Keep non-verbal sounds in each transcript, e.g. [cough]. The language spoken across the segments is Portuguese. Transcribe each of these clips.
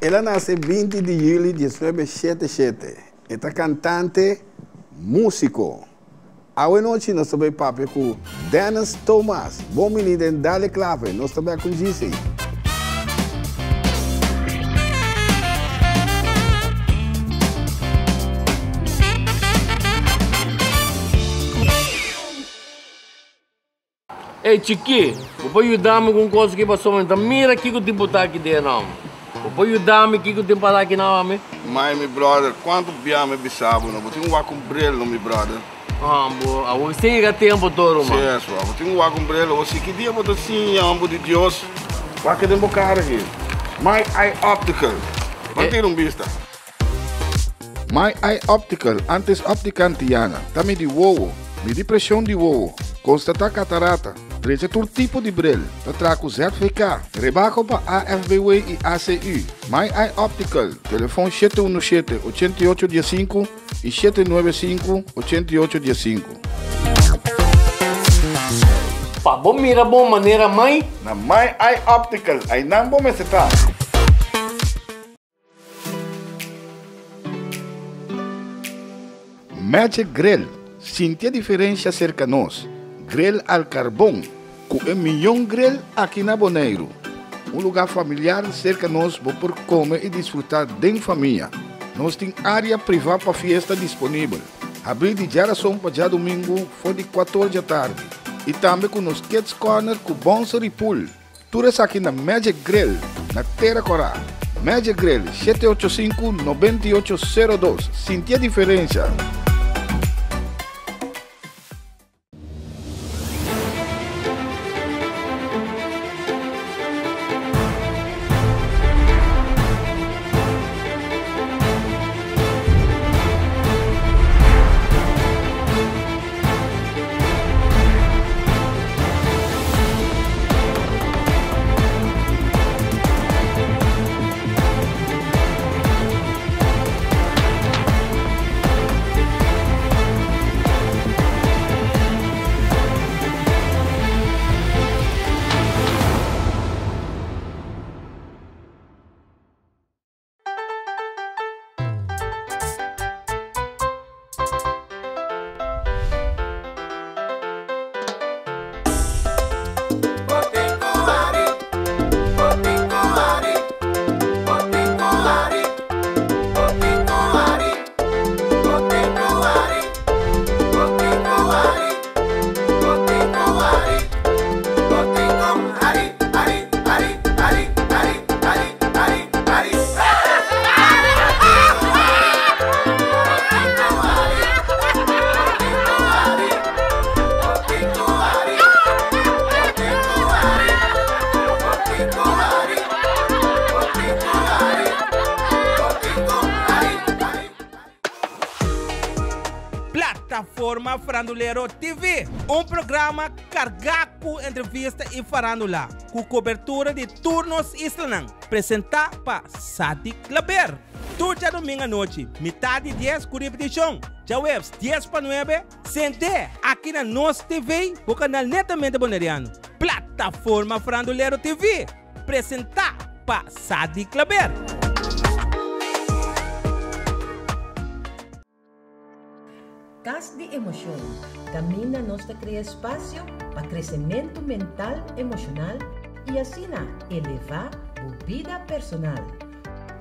Ela nasce 20 de julho de 1977. Esta cantante, músico. Hoje noite nós estamos papo com Dennis Thomas. Bom menino, dale clave. Nós estamos com GC. Ei, Chiqui, vou ajudar-me com coisa que passou, mira aqui que o tempo está aqui não. Vou ajudar-me aqui que o tempo está aqui, não, ame. Mas, meu brother, quanto biame bisabo, não? Vou ter um acumbrelo, meu brother. Ah, boa, ah, você chega tempo todo, mano. Sim, só, vou ter um acumbrelo, você que dia vou assim, ambo de Deus. Vai que tem cara aqui. My Eye Optical. Manter um vista. My Eye Optical, antes óptica antiana. Também de wowo, de depressão de wowo. Constatar catarata. Treze todo tipo de brilho. Tratraco certificado. Rebaco para AFBW e ACU. My Eye Optical. Telefone 717 8815 e 795 8815. Pá, bom mira, bom maneira, mãe. Na My Eye Optical, aí não vou me setar. Magic Grill. Sinta a diferença cerca nós. Grill al carbão. Com um milhão grill aqui na Boneiro. Um lugar familiar cerca de nós vou por comer e desfrutar de família. Nós tem área privada para festa disponível. Abrir de geração para já domingo foi de 14 da tarde. E também com os Kids Corner com Bonser e Pool. Tudo isso aqui na Magic Grill, na Terra Corá. Magic Grill 785-9802. Sentir a diferença. Farandula, com cobertura de turnos islanã, apresentado para Sadi Claber. Todo dia domingo à noite, metade 10 com repetição, já webs 10 para 9, sente aqui na nossa TV, o canal netamente boneriano. Plataforma Faranduleiro TV, apresentado para Sadi Claber. Cas de emoção. Camina nos cria espaço para crescimento mental, emocional e assim elevar a vida personal.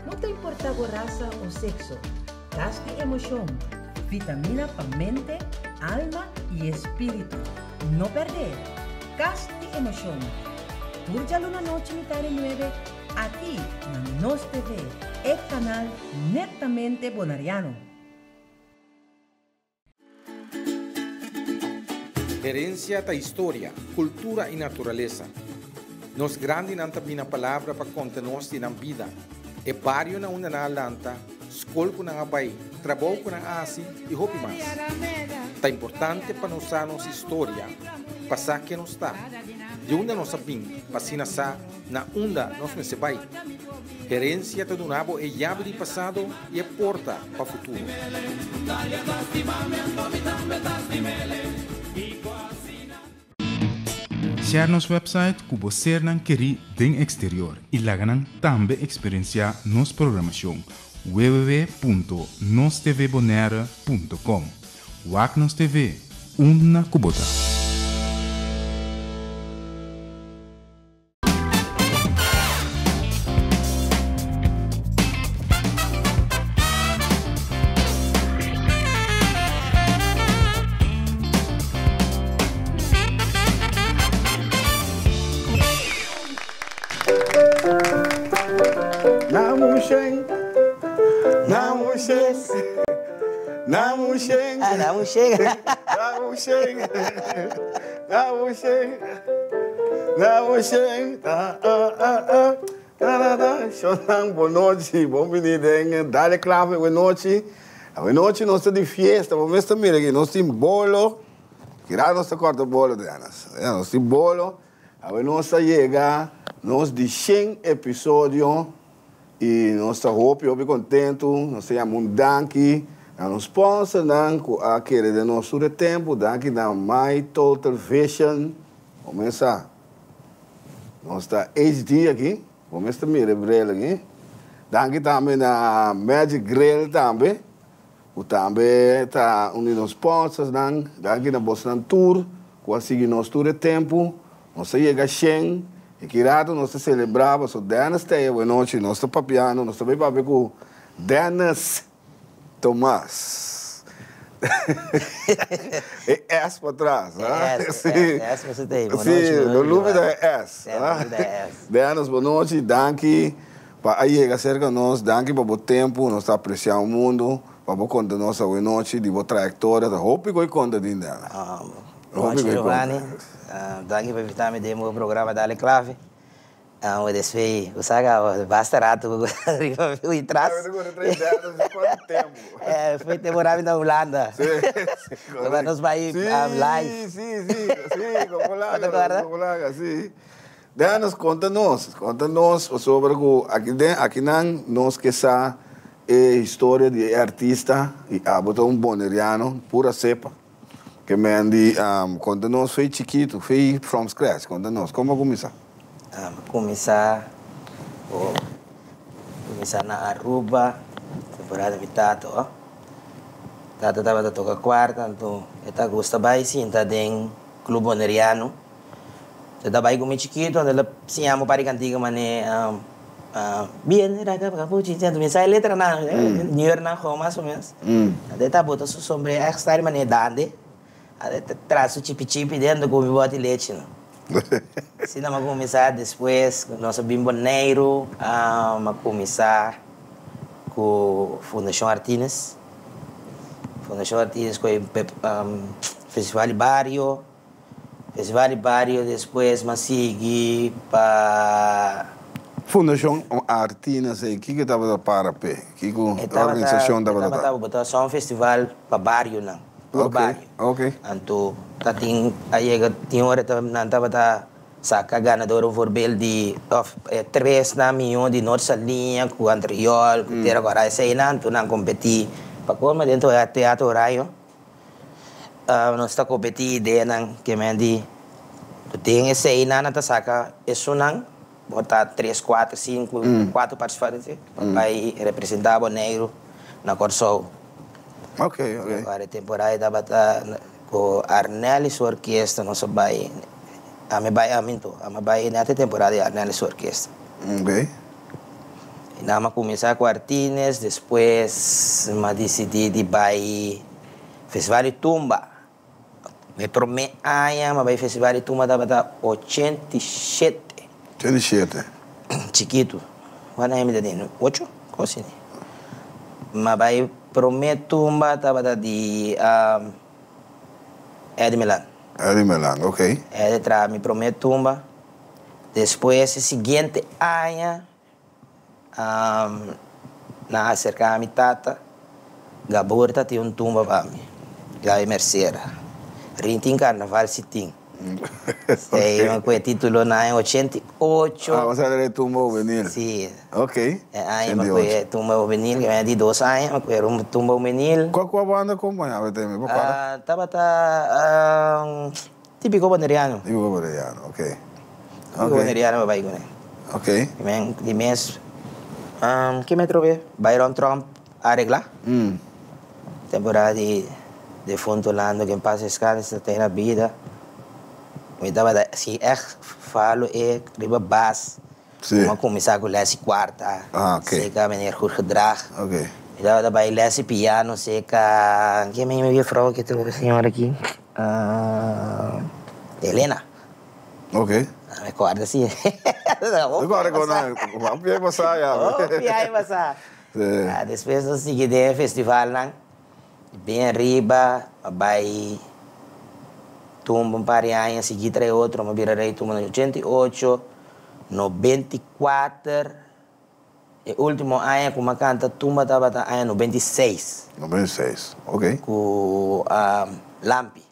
Não te importa a raça ou sexo. Cas de emoção. Vitamina para mente, alma e espírito. Não perder. Cas de emoção. Turja Luna Noche Mitad 9 aqui na Nos TV, el canal netamente bonariano. Herencia da história, cultura e natureza. Nos grande nanta bina palavra para conta-nos na vida. E barrio na una na lanta, escola ko na abay, trabalho na asi e hopi mais. Tá importante para nós nossa história, passar que nos está. De onde nós sabim, passina sa, na onda nós me sebai. Herência do nabo é llave de passado e é porta para futuro. Share nos website ser nan keri den exterior e laganan tambe experienciar nos programação www.nostvbonaire.com Wak Nos TV, una kubota. Namusheng, Namusheng, Namusheng, ah, ah, ah, ah. Canadá, Shonang, boa noite, bom menino, dale clave, boa noite. Boa noite, nós estamos de festa, vamos ver mira aqui, nós temos bolo, tirar nossa corta bolo, Dianas. Nós temos bolo, a nós chega, nós de 100 episódios, e nós estamos hope, hope contento, nós temos um danke, a nos sponsor, danke, aquele de nosso tempo, danke da My Total Vision, começar. Nós está HD aqui, vamos estar mira brel aqui. Danke também na Magic Grill também. O também está dos sponsors, dan, danke na Boston Tour, consegui nosso tempo, nós chega a e que rato nós celebrava, so Dennis Teia, boa noite, nós estamos papiando, nós estamos papiando com Dennis Tomás. [laughs] é S para trás, ah? S, Sim. S, S você tem, boa Sim, noite, lume boa da noite. S. É, ah? da S. [laughs] Dennis, boa noite, danke. Para aí chegar cerca nós, danke para o tempo, nós está apreciando o mundo, para o conta nossa boa noite, de boa trajetória, da hope que conta de. Ah, Vamos Boa noite, Giovanni. Ah, Danke por invitar me demo programa Dale Clave. Ah, o desfei, o saga, basta rato, o entras. quanto tempo? [laughs] É, foi temporada na Holanda. [laughs] Agora nós vai Sim, ah, live. sim, sim, sim, como lá, como lá, sim. Danos, conta-nos, conta-nos sobre o aqui aqui não, nós que sa é história de artista e ah, botou um boneriano, pura cepa. Que me andi, um, conta-nos, foi chiquito, foi from scratch, conta-nos, como começar? Ah, começar, o, começar na Aruba, temporada de Tato, ó. Tato estava a tocar quarta, então, eu gosta bem, sim, tá em clube oneriano. Eu estava aí com meu chiquito, onde ela se chama para cantiga, mas um, bien, era que capuchi, então, me sai letra na, nier na, mais ou menos. Hum. Até tá botando sua sombra extra, mas é dande. Até traz o chip-chip dentro com o bote leite, não. Se não começar depois, nosso bimboneiro, a começar com Fundação Artines. Fundação Artines com um, Festival Barrio. Festival Barrio, depois, mas segui para... Fundação Artinas, o que que estava para pé? Que que a Estava organização estava estava para botar só um festival para Barrio, não. Por Ok, Barrio. ok. Então, tá tem aí tinha hora tá não tava tá saca ganador por bel de of eh, três na milhão de nossa linha com Andriol, com Terra agora sei não, tu não competir para como dentro do teatro raio. Ah, nós está competir ideia não que me di tu tem esse aí não tá saca isso não botar três, quatro, cinco, quatro participantes vai representar o negro na Corsol. Ok, ok. Agora a temporada estava tá, com Arnel e sua orquestra, não só vai. A me vai a minto, a me vai nessa temporada de Arnel sua orquestra. Ok. E nós vamos começar com Artines, depois me decidi de vai Festival de Tumba. Me prometi aia, mas vai Festival de Tumba estava tá 87, 27. chiquito. Quando é que me dá 8? Como assim? Mas vai prometo tá de um, Ed Milan. Eli Melang, ok. É de trás, me prometo tumba. Depois, seguinte ano, um, na acerca a minha tata, Gaborta tem um tumba para mim. Já é merceira. Rintin Carnaval Sitim. Tem um com título na 88. Ah, você era tumbo juvenil. Sim. Ok. É, aí, uma 108. coisa tumba juvenil, que é de dois anos, uma coisa um tumba juvenil. Qual, qual banda acompanhava também? Por qual? Ah, tava tá um, Típico boneriano. Típico boliviano, ok. Típico Ok. boneriano babai ko na. Ok. Di men, di mes, um, que me trove? Byron Trump arregla. Hum. Temporada de, de fundo lando que passa escadas tem na vida. Me dava da, se é falo é riba bas. Sim. Uma começar com lesse quarta. Ah, ok. Zeker wanneer goed gedrag. Ok. Me dava daarbij lessen piano, zeker. Quem é minha vrouw que trouxe a senhora aqui? Ah, Helena. Ok. Ah, me acorda assim. Agora, agora, vamos ver passar já. Oh, piai passar. Sim. Ah, depois nós seguimos o festival lá. Bem arriba, vai tumba um par de anos, seguir três outros, mas virarei tumba no 88, 94, e último ano que uma canta tumba estava no ano 96, 96. Ok. com um, Lampi.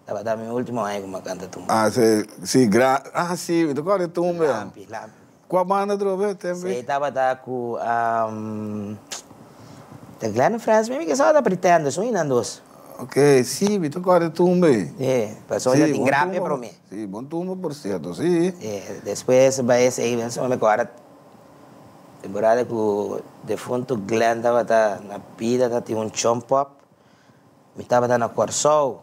Estava também o último ano que uma canta tumba. Ah, sim, sim, gra... Ah, sim, agora é tumba. Lampi, Lampi. Qual banda trove Você também? estava com um, the Glenn France, mesmo que só da pretendo, só ainda dois. Ok, sim, então agora é tumba. É, passou tem bom grave para mim. Sim, bom tumba por certo, sim. É, depois vai ser, só me agora, temporada que o defunto Glenn estava tá, na vida, tá, tinha um chum pop, me estava tá, na Corsol,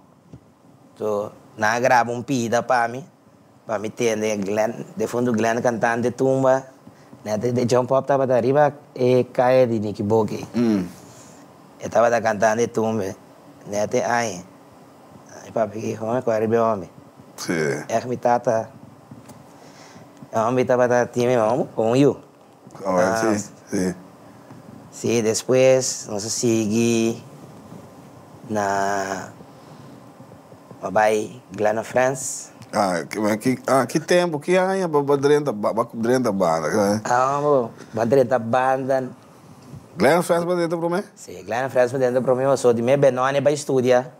então, na grava um pida para mim, para me entender, Glenn, defunto Glenn cantando de tumba, né, de, chum pop estava tá, arriba e cai de Nicky Bogue. Hum. Eu estava tá, cantando de tumba, aí, aí papi, que homem, qual era o homem? Sim. Echt met tata. Estava tá time vamos com. Ah, Ah. sim, sim. Sim, depois nós segui na Babai Glana France. Ah, que, ah, que tempo, que ano para dentro da banda? Ah, da banda. Glenn Fans para dentro para mim? Sim, Glana France dentro para mim, eu sou de meu Benoni para estudar.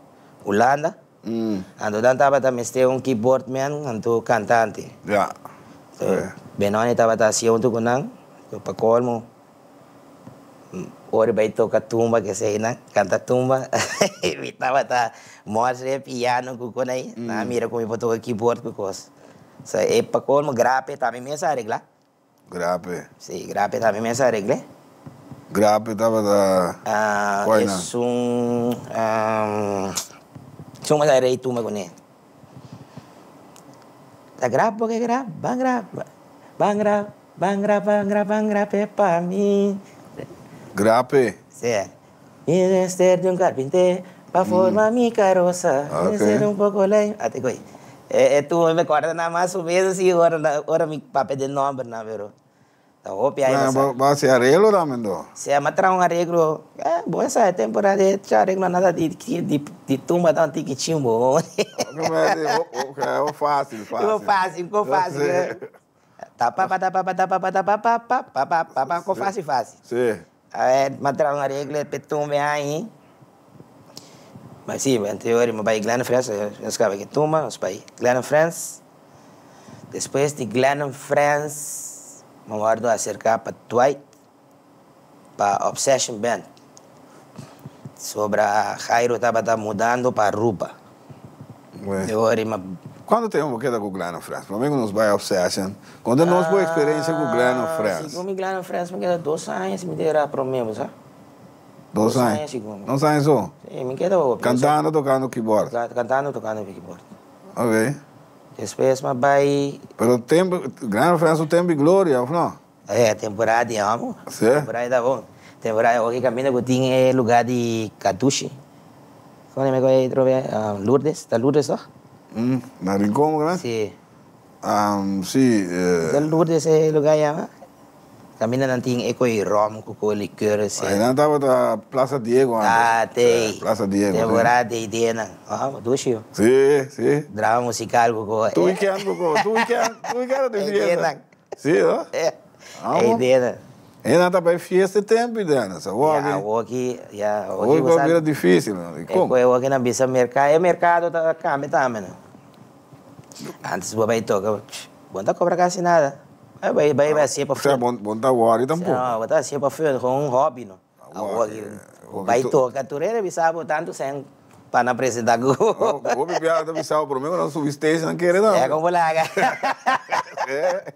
Holanda. Hum, Ando dan estava também ter um keyboard man, ando cantante. já. So, É. Benoni estava tá assim junto com nang, para colmo. Ora vai tocar tumba que sei na canta tumba. E estava tá mostra piano com com aí. Na mira como eu tocar keyboard com coisa. So para colmo grape também me essa regla. Grape. Sim, grape também me essa regla. Grape estava da. Ah, Qual é não? um Suma da rei porque grave, bang grave. Bang grave, bang grave, bang grave, bang grave é para mim. Grape. Sim. E ser de um carpinteiro para formar minha carroça. Ah, ok. Ser um pouco lei. Até coi. É, é tu me acorda na ou menos e ora ora mi papel de nome na vero. Opi aí Ah, mas. ser arreglo também, do. Se a matra um arreglo, é, bom essa temporada de arreglo nada de de de, de tumba tão tiquitinho bom. É fácil, fácil. Ficou fácil, ficou fácil. né? Tá pa pa tá pa pa tá pa pa tá pa pa pa pa pa pa pa ficou fácil fácil. Sim. É, matra um arreglo aí. Mas sim, anterior, mas vai Glenn France, nós ficava aqui tumba, nós vai Glenn France. Depois de Glenn France, me guardo acercar para Dwight, para Obsession Band. Sobre a Jairo estava mudando para Ruba. Ué. Eu ori uma Quando tem uma queda com o Glenn France? Pelo menos nos vai Obsession. Quando nós boa experiência com o Glenn Ah, France? Sim, com Glenn France, me queda dois anos, me dera problema, sabe? Dois dois anos. anos. Não sabe só? Sim, me queda Cantando, tocando keyboard. Cantando, tocando keyboard. Ok. Depois, mas vai... Pero tempo, Glenn France o tempo de glória, não? É, temporada de amo. Sim. Temporada tá bom. Temporada, o que caminha que tinha é lugar de Catuche. Quando me vai trover Lourdes, tá Lourdes, ó? Hum, na Rincón, né? Sim. Um, sim. Da eh, Lourdes é lugar já. Caminha não tinha eco e rom, com licor, assim. Aí não estava da Plaza Diego antes. Ah, tem. Eh, Plaza Diego. sim. Temporada de ideia, não. Ah, duche. Sim, sim. Drama musical, com Tu weekend, Coco. Tu weekend, tu weekend de fiesta. Sim, ó. É. Ah, É ideia, E não está para fiesta tempo, Dana. Só Já, hoje. aqui, já, Hoje vai aqui, virar difícil. E como? eu aqui na bisa mercado, é mercado tá câmbio também? Antes o babai toca, bom tá cobra quase nada. Aí vai vai vai ser para Você é bom, bom tá worry tampouco. Não, botar sempre para com um hobby, não. Ah, é, vai o que vai tu- toca, tu rere bisa botando sem para apresentar com. Oh, Vou beber água da Bissau, por mim, não subiste não não. É como lá. É.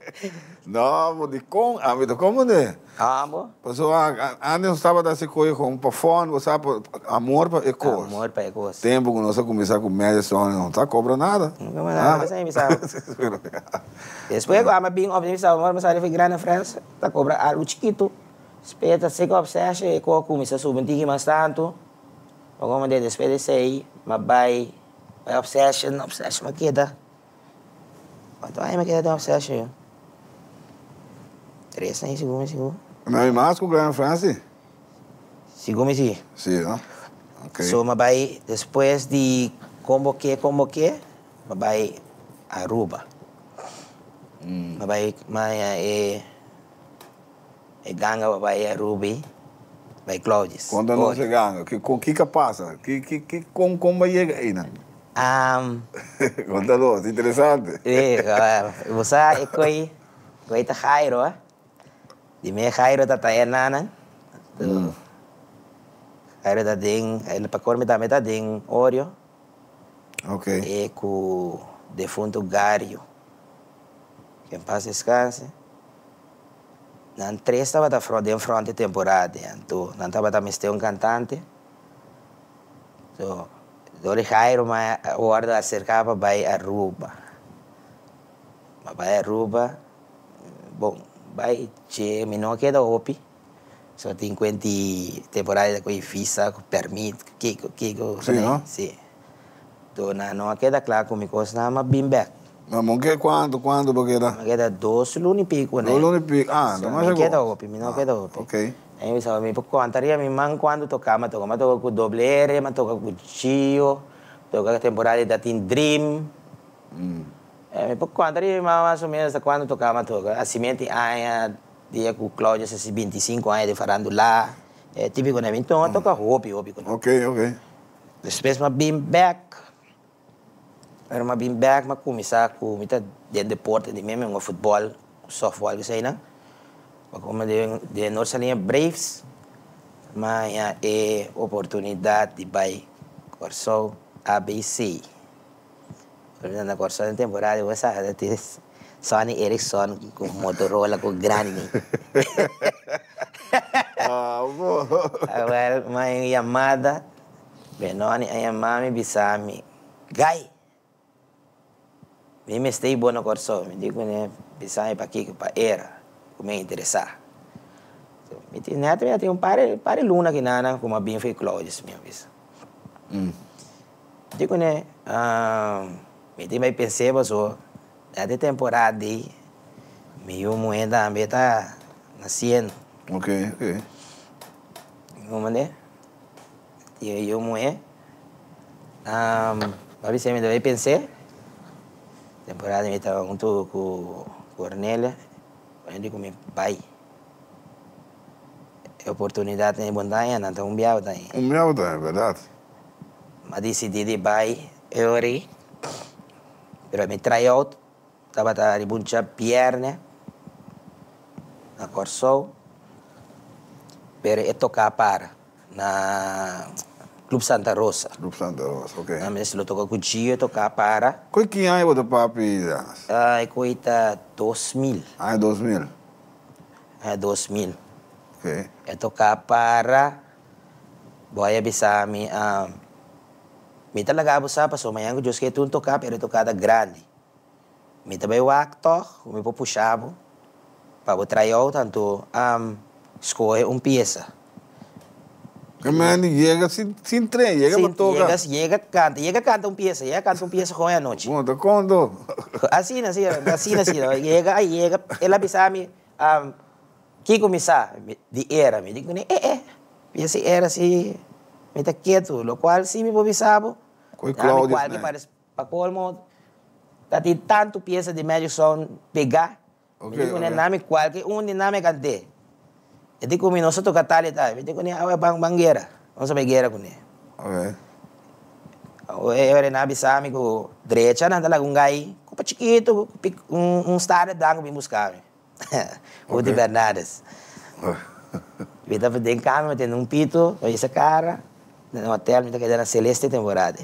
Não, vou de com, ah, de como né? Amo. Passou, antes estava da se coisa com para fone, você sabe, amor para ecos. Amor para ecos. Tempo que nós começar com média só, não tá cobra nada. Não cobra nada, mas aí me sabe. Depois, quando bem, obviamente, sabe, mas aí foi grande na França, tá cobra algo chiquito. Espeta, se que e com começa a subir um pouquinho mais tanto. Alguma de depois de sei, mas vai, vai obsession, obsession, mas. Quanto aí, mas queda tem obsession. Três, né? Seguro, seguro. Não é mais com o Grande França? Seguro, sim. Sim, não? Ok. So, mabay, depois de como que, mabay, Aruba. Mm. Mabay, maya, e, e ganga, mabay, Aruba, não se ganha, que o que que passa? Que que que como como vai chegar aí, não? Um, Conta-nos, interessante. eh, você é coi, coi ta Jairo, ah. Di me Jairo ta ta enanan. Mm. Jairo ta ding, ele pa kormi ta meta ding Oreo. Ok. e com defunto Gário, que em paz descanse. Não três estava da frente, em frente temporada, então não estava da mistério um cantante. So, dole Jairo mas a hora acercava vai a Aruba. Mas vai a Aruba, bom, vai che me não queda opi. Só tem 50 temporada com visa, com permit, que que que Sim, não? Sim. Então, na não queda claro com me coisa na mas bem back. Mas quer quando, quando, porque era? Me queda dois lunes e pico, né? Não, não pico. Ah, não mais me queda opi, não queda opi. Ok. Aí me sabe, me contaria mi man quando tocava, tocava toca com doble R, mas toca com Chio, toca a temporada da Team Dream. Mm. É, me contaria mais ou menos quando tocava, toca. A semente aia, dia com Cláudio, esses 25 anos de farandula. É típico, né? Então, toca hopi, hopi. Ok, ok. Depois, mas bem back. Back, mas começar com muita de deporte, de mesmo, um futebol, softball, sei, não? Mas como de, de nossa linha Braves, mas é oportunidade de vai Corsol ABC. Na Corsol na temporada, sabe, tem Sony Ericsson com Motorola com grande. [laughs] Ah. Agora, uma chamada, Benoni, a chamada bisa mi, Gai, me stay bom no corso, me digo, né, bisa mi pa aqui, pa era, como me interessar. So, mi ti neto, mi tem um pare, pare luna que nana, como a bem foi Claudius, minha visa. Mm. Digo, né, ah, mi ti vai pensar, so, até temporada aí, yung moeda, ambe tá nascendo. Ok, ok. Como né? Eu, eu moé. Um, Babi se me deve pensar. Temporada me estava junto com Cornélia, onde com meu pai. É oportunidade em Bondanha, não um biau daí. Um meu, é verdade. Mas decidi de pai, eu ri. Pero me tryout, estava a ribuncha pierna, na Corsol. Pero é tocar para, na Clube Santa Rosa. Grupo Santa Rosa, ok. Na minha lo toca com Gio, tocar para. Qual que é o papi, Danas? Ai, coita 2000. Ah, é 2000. É 2000. Ok. É tocar para. Boya bisa mi um, mi talaga abo sa paso mayang Diyos kaya tun tocar pero tocada grande. Mi tabay wakto, mi. Para tryout tanto um, escolhe um pieza. Que man, llega sin, sin tren, llega Sim, para tocar. Llega, llega, canta, llega, canta um pieza, llega, canta um pieza com a noite. Bom, tá quando? Assim, assim, assim, assim. Chega, aí chega, ela avisa me, um, que começar de era, me digo, é, é, e assim era assim, me tá quieto, lo qual sim me avisava. Com Cláudio, qual que né? parece, para colmo, tá tem tanto peça de médio som pegar, me Ok, digo, né, ok. nome qual que um de nome cante. Eu digo, me não sou tocar tal e tal, me digo, né, ah, bang, bangueira, vamos saber guerra com ele. Ok. Eu era na Bissami com direita, não talaga um gai, com pa chiquito, um, um estado dango me buscar. O de. Bernardes. Vita pa din kami, tem um pito, essa cara, no hotel, me quedé na Celeste temporada.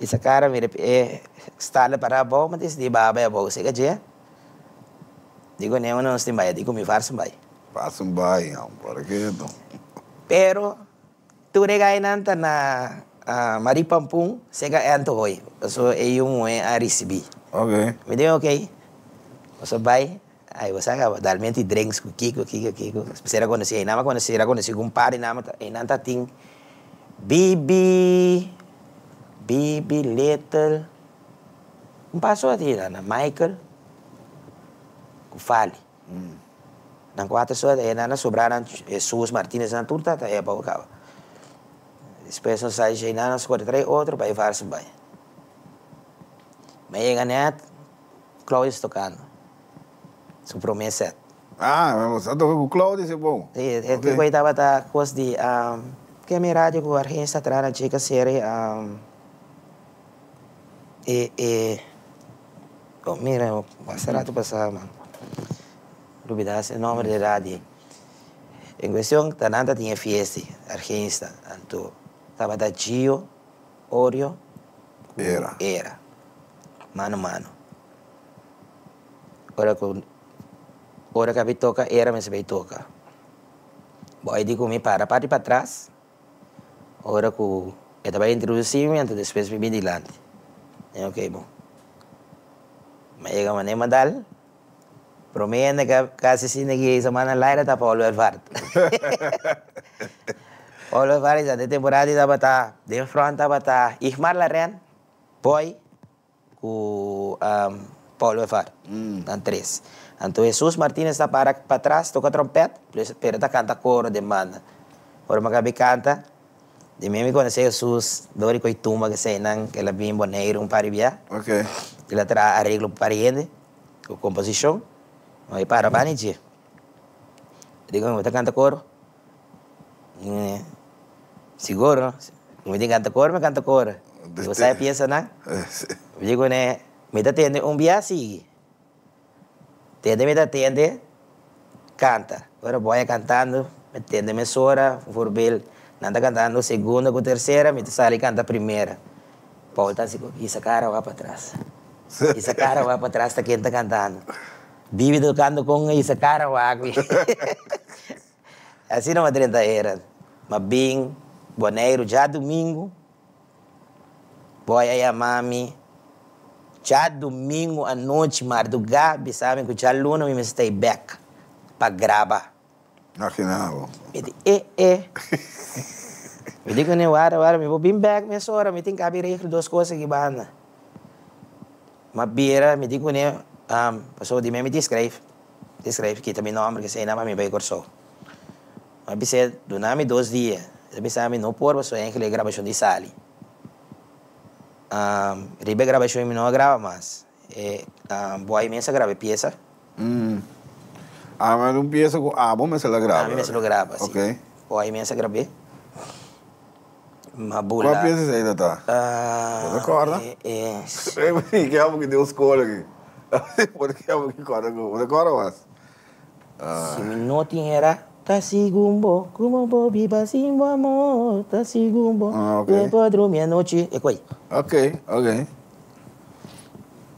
Essa cara me é estava para bom, mas disse de baba é bom, sei que dia. Digo, não, não estou bem, digo, me farsa bem. Passa um bairro, por que então? Pero, tu regai nanta na uh, Maripampung, sega ento hoy. So, e yung é a recebi. Ok. Me digo, ok. So, bye. Aí você acaba dalmente drinks com Kiko, Kiko, Kiko. Se era conhecido, não conheci, era conhecido um par, aí não tá tem Bibi, Bibi Little, um passou ali, na Michael, com Fale. Mm. Na quatro só, aí na sobraram Jesus Martínez na turta, tá aí para o cabo. Depois nós saímos aí na escolha três outro para ir bem. Mas aí ganhar, Chloe tocando. Su promessa. Ah, com o Claudio, isso é bom. Sim, é que eu estava tá coisa de que a minha rádio com a gente está trazendo chica série e e oh, mira, será tu passar, mano. Duvidas o nome de rádio. Em questão, Tananta tinha fiesta, argentina, então estava da Gio, Oreo, Era. era, mano mano. Ora com Ora que toca, era mas vai toca. Aí digo, me para, para para trás. Ora que eu estava introduzindo, então depois me vim adiante. É ok, bom. Mas chega uma nema dal. Promete que quase se negue essa mana lá era Paulo Alvarado. [laughs] Paulo Alvarado, já de temporada estava tá, de front estava tá, Igmar Laren, boy, com um, Paulo Alvarado, Mm. dan três. Então, Jesus Martínez está para, para trás, toca trompete, pero está canta coro de banda. Ora, magabi canta, de mim me conhece Jesus, Dori Coituma, que sei não, que ela bem boneiro, um paribia, Ok. ela traz arreglo para ele, com composição, aí para vanity. Digo, me canta coro. Seguro, me diga canta coro, me canta coro. Você pensa, não? Sí. Digo, né, me atende um dia sigue. Tende, me atende, canta. Agora voy cantando, me atende emissora, por bel, nada cantando segunda com terceira, me sale canta primeira. Volta assim, essa cara vai para trás. [laughs] Essa cara vai para trás, tá quem tá cantando. Vive tocando com essa cara vai. assim não é 30 era. Mas bem, boneiro, já domingo, Boy aí a mami. Já domingo à noite, madrugada, sabe que já luna me stay back para gravar. Imaginava. Me diz, eh, eh. me digo, né, wara, wara, me vou bem back, minha senhora, me tem que abrir duas coisas aqui, banda. Mas bira, me digo, né, um, passou de mim, me descreve. Descreve, que também nome, que sei, não, mas me vai corso. Mas bisa, do nome dois dias. Sabi sa amin, no por, passou em que gravação de sali. Um, ribe gravação me não grava mais. E, um, boa imensa grave pieza. Mm. Ah, mas não piensa com álbum, mas ela grava. A mí me se lo graba, sí. Ok. Boa imensa grave. Uma Qual bula. piensa você ainda tá? Ah, Recorda? eh, eh, [laughs] Que álbum que aqui. Por que álbum que corre? [laughs] Recorda mais? Si mi no era Tasigumbo, kumbo biba simbo amor, tasigumbo. Ah, ok. Eu podro minha noite. E coi. Ok, ok.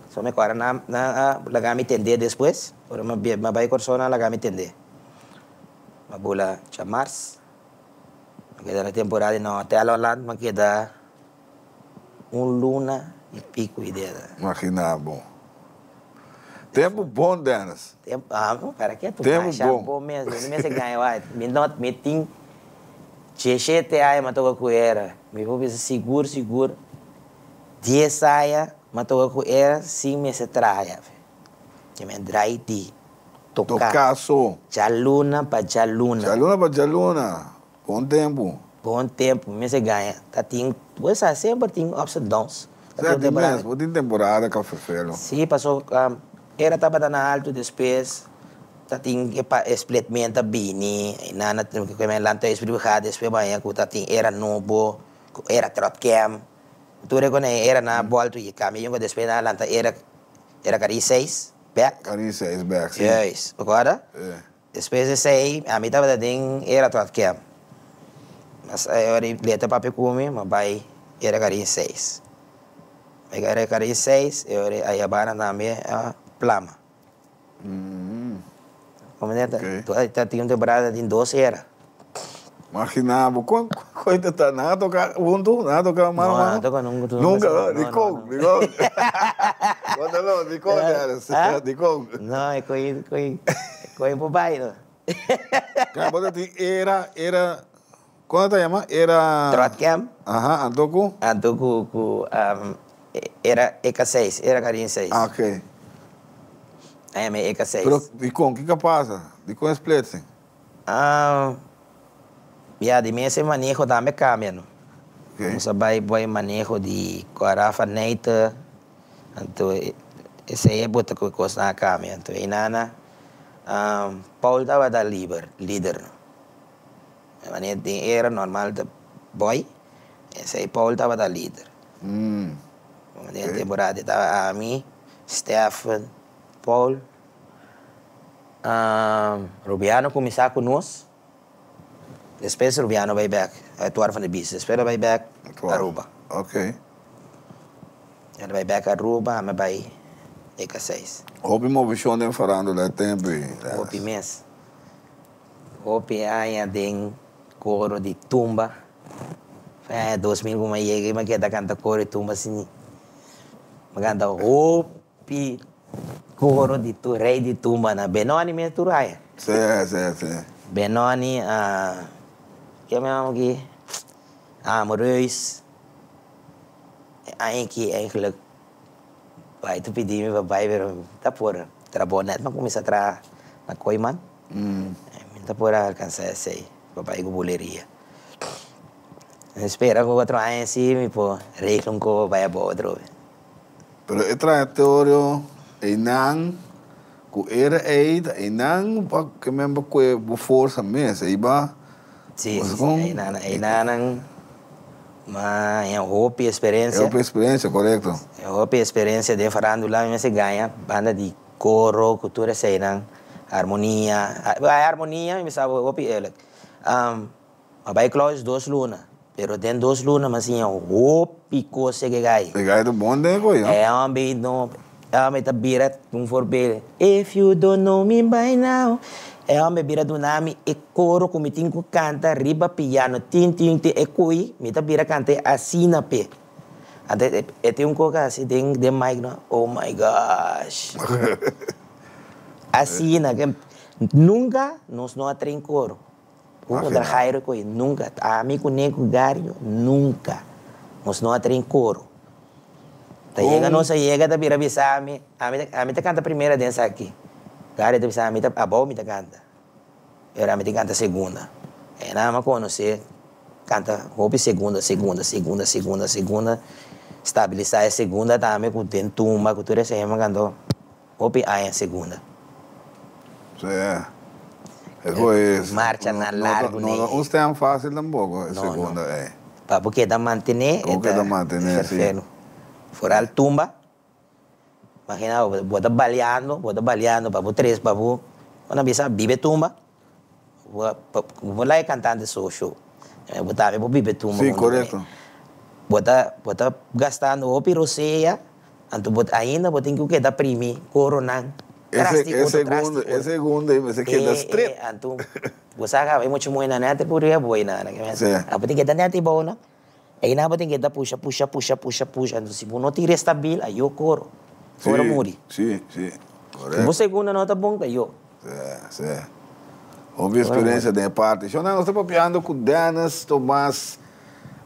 Só me cora na na laga me entender depois. Ora ma ma vai persona laga me entender. Ma bula cha mars. Queda na temporada no hotel Orlando, ma queda um luna e pico ideia. Imaginava, bom. Tempo bom, Dennis. Tempo, ah, para que tu Tempo bom. bom mesmo, não me se ganha, vai. Me not me ting. Chechete ai matou com era. Me vou ver seguro, seguro. Dia saia, matou com era, sim me se traia. Que me drai di. Tocar. Tocar som. Jaluna para jaluna. Jaluna para jaluna. Bom tempo. Bom tempo, me se ganha. Tá ting, você sempre tem ups and downs. Tá Certo mesmo. Tem temporada que fefelo. Sim, passou. Um, era estava na alto depois. Tating split menta bini, nana que me lanta esprivada, depois banha que tating era novo, era trot cam. Tu recone era na volta e caminho que depois na lanta era era cari seis, back. Cari seis back, sim. Yes, agora? É. Depois de seis, a mim estava tating era trot cam. Mas eu leta para comer, mas vai era seis. Aí era carinho seis, eu aí a bana também a plama. Como é Ok. que tá tinha temporada de 12 era. Quando coisa tá nada tocar junto, nada tocar mano, Não, tocar nunca, Nunca, nunca- de com, de com. [laughs] Quando não, de com, Ah? de com. Não, é coi coi coi pro pai, não. [laughs] Cara, ti era, era, quando te chama? Era... Trot camp, Aham, Antoco? ando com era EK 6, era carinho 6. Ah, ok. Aí é EK 6. Pero, de com, o que que passa? De com splitsing? Ah, ya, de mim esse manejo também cambia, não. Ok. Vamos vai vai manejo de garrafa neita. Esse aí é bota que coisa na cambia. Então, aí nana, um, Paul estava da líder, líder. Manejo de era normal de boy. Esse aí Paul estava da líder. Hum. Na temporada estava a mim, Stefan, Paul. Um, Rubiano começar conosco. Depois Rubiano vai back, atuar van de bis. Depois vai back a Aruba. Ok. Ele vai back a Aruba, mas vai EK 6. Hope mo vision den farando tempo. e- Hopi mes. Hopi aí tem coro de tumba. Foi 2000 como chega e maganda canta coro de tumba assim. Maganda hopi coro de tu rei de tumba na Benoni me turaya. Sim, sim, sim. Benoni ah que mesmo aqui ah Moreus aí que eigenlijk vai tu pedir me vai ver tá por trabalhar mas começa a tra na coiman Hum. Minta por alcançar esse aí, papai com boleria. Espera que o outro ano assim, me pô, reclam que vai a outro. Pero e trajetório, e não, ku era eid, e pa que mesmo que bu força mesmo, e ba. Sim, sim, como- sim. Aí na, aí na, nang, mas é hope É experiência. uma experiência, correto? É hope experiência de farandula, mas se ganha banda de coro, cultura sei nang, harmonia. A harmonia, me sabe, ele. Um, vai close duas lunas, pero tem duas lunas, mas sim, hope coisa que ganha. Pegar do bom. É homem no é homem tá bira um forbe. If you don't know me by now. É homem bira do nome e coro como tem que canta riba piano tin tin tin e cui me tá bira canta assim na pé. Até é tem um coca assim tem de mic no. Oh my gosh. [laughs] assim na que nunca nos não atrem coro. O da Jairo coi nunca a mim com nego gario nunca. Nos não atrem coro. Chega, não se chega, tá vira bisa a mim. A mim, tá canta a primeira dança aqui. Cara, tá bisa a mim, tá, a boa me tá canta. A mim tá canta segunda. É nada mais conhecer. Canta, roupa segunda, segunda, segunda, segunda, segunda. Estabilizar a segunda também, com tem tumba, com tudo isso aí, mas cantou. Roupa aí a segunda. Sim. É coisa. Marcha na largo, Não, né? não, uns tem fácil tampouco, Não, segunda, é. Para porque da mantener. Como que eta- da mantener, sí. Fora a tumba. Imagina, bota baleando, bota baleando, para três, para Quando bisa vive tumba. Vou lá é cantante sou show. Botar me vive tumba. Sim, correto. vem. Bota, bota gastando o piroceia. Ainda bota em que da primi, coronan. Esse, é segundo, é segundo, você queda straight. Eh, antu você acaba muito muito na neta por aí boa na né a botin que da neta bom não aí na botin que da puxa puxa puxa puxa puxa antu se não tira estabil aí eu coro fora muri Sim, sim. Correto. você segunda nota bom aí eu Sim, sim. Houve experiência da parte. Eu não estou papiando com Danas, Tomás,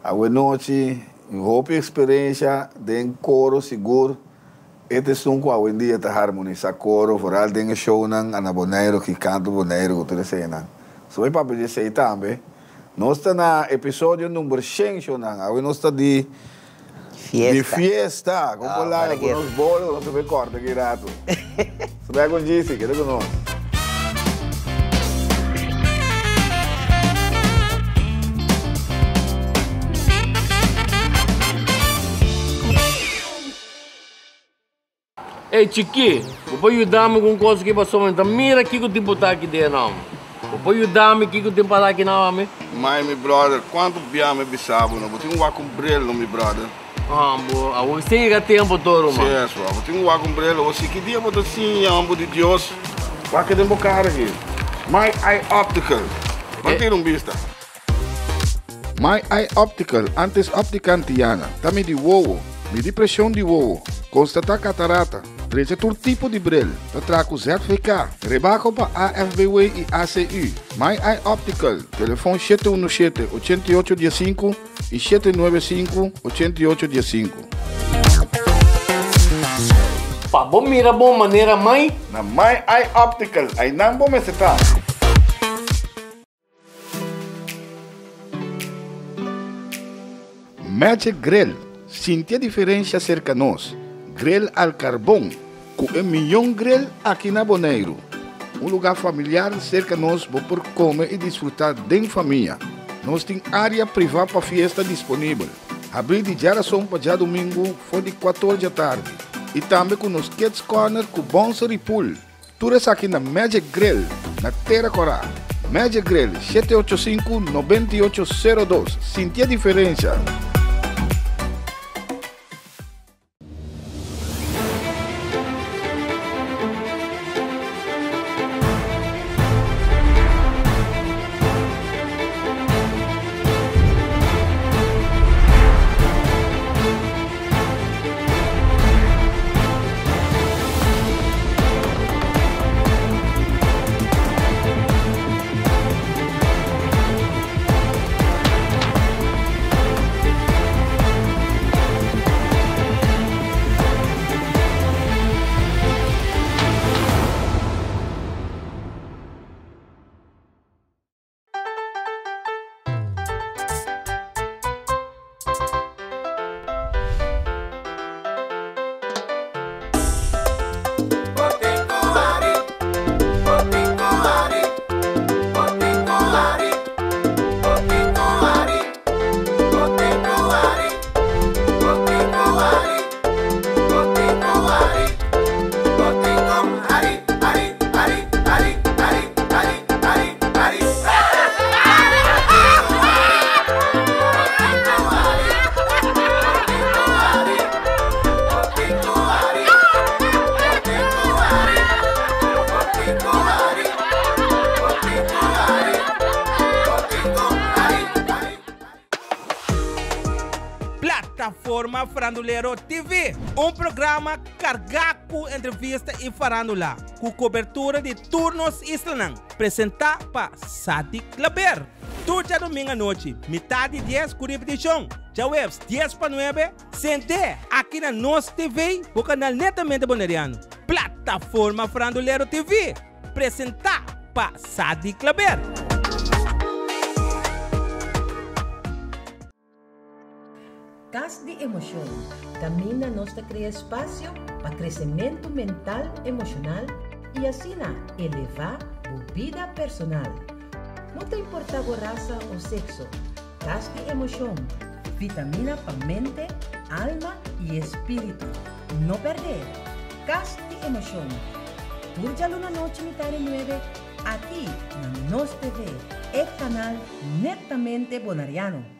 a noite, houve experiência de coro seguro. Este sunco a hoje dia está harmonizar coro, foral de show nang ana boneiro que canta boneiro tudo isso nang. So vai papi dizer aí também. Nós está na episódio número 100 show nang. Hoje nós está de de fiesta fiesta, como Ah, lá com que- os bolos, não se corta aqui rato. Você vai com Disse, que é com nós. Ei, Chiqui, vou ajudar-me com coisa que passou, mira aqui que o tipo tá aqui dentro, não. Vou ajudar-me aqui que eu tenho para aqui na homem. Mas, meu brother, quanto biame bisabo, não? Vou ter um acumbrelo, meu brother. Ah, bo, a você chega tempo todo, Sim, mano. é, só. Vou ter um acumbrelo. Você que dia botar assim, ambo de Deus. Vai que tem bocara aqui. My Eye Optical. Vai ter um vista. My Eye Optical, antes óptica antiana. Também de wowo, de depressão de wowo. Constatar catarata. Trecha todo tipo de bril. Tatraco certificar. Rebaco para AFBW e ACU. My Eye Optical. Telefone 717-8815 e 795-8815. Pá, bom mira bom maneira, mãe. Na My Eye Optical, aí não vou me setar. Magic Grill, sentir a diferença cerca de nós. Grill al carbão, com um milhão grill aqui na Boneiro. Um lugar familiar cerca nós, vou por comer e desfrutar de família. Nós tem área privada para festa disponível. Abrir de geração para já domingo, foi de 14 da tarde. E também com os Kids Corner com Bonser e Pool. Tudo isso aqui na Magic Grill, na Terra Corá. Magic Grill, 785-9802. Sentir a diferença. Faranduleiro TV, um programa cargado entrevista e farandula, com cobertura de turnos islanão, apresentado por Sadi Claber. Todo domingo à noite, metade 10 com repetição, já webs 10 para 9, sente aqui na nossa TV, o canal netamente boneriano. Plataforma Faranduleiro TV, apresentado por Sadi Claber. Cas de Emoção. Camina nos te cria espaço para crescimento mental, emocional e assim elevar a vida personal. Não te importa a raça ou sexo. Cas de Emoção. Vitamina para mente, alma e espírito. Não perder. Cas de Emoção. Turja na noite mitad nueve aqui na Nos TV, el canal netamente bonariano.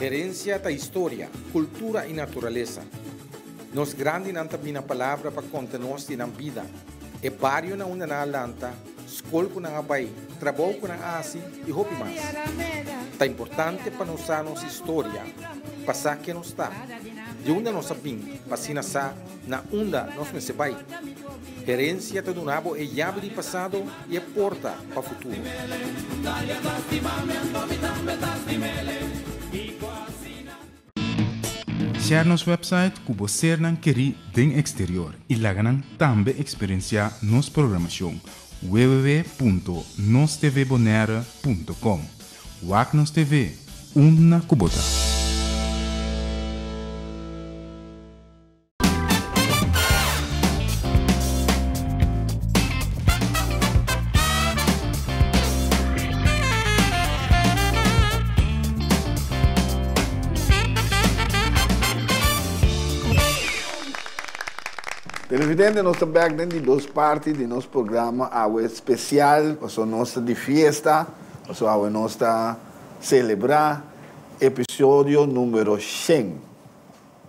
Herencia da história, cultura e natureza. Nos grande nanta bina palavra para contenos na vida. E barrio na una na lanta, skol ko na abay, trabaho ko na asi e hopi mas. Ta importante para nos nossa história, passar que nos está. De onde nós sabim, pasina sa, na onda nós me sebay. Herencia do nabo é llave de passado e é porta para futuro. Share nos website que você não querer den exterior e lá também experienciar nos programação www.nostvbonera.com Wagnos TV, uma kubota. Evidente, nós estamos back de duas partes de nosso programa, algo especial, o nosso de fiesta, o algo nós celebrar episódio número 100.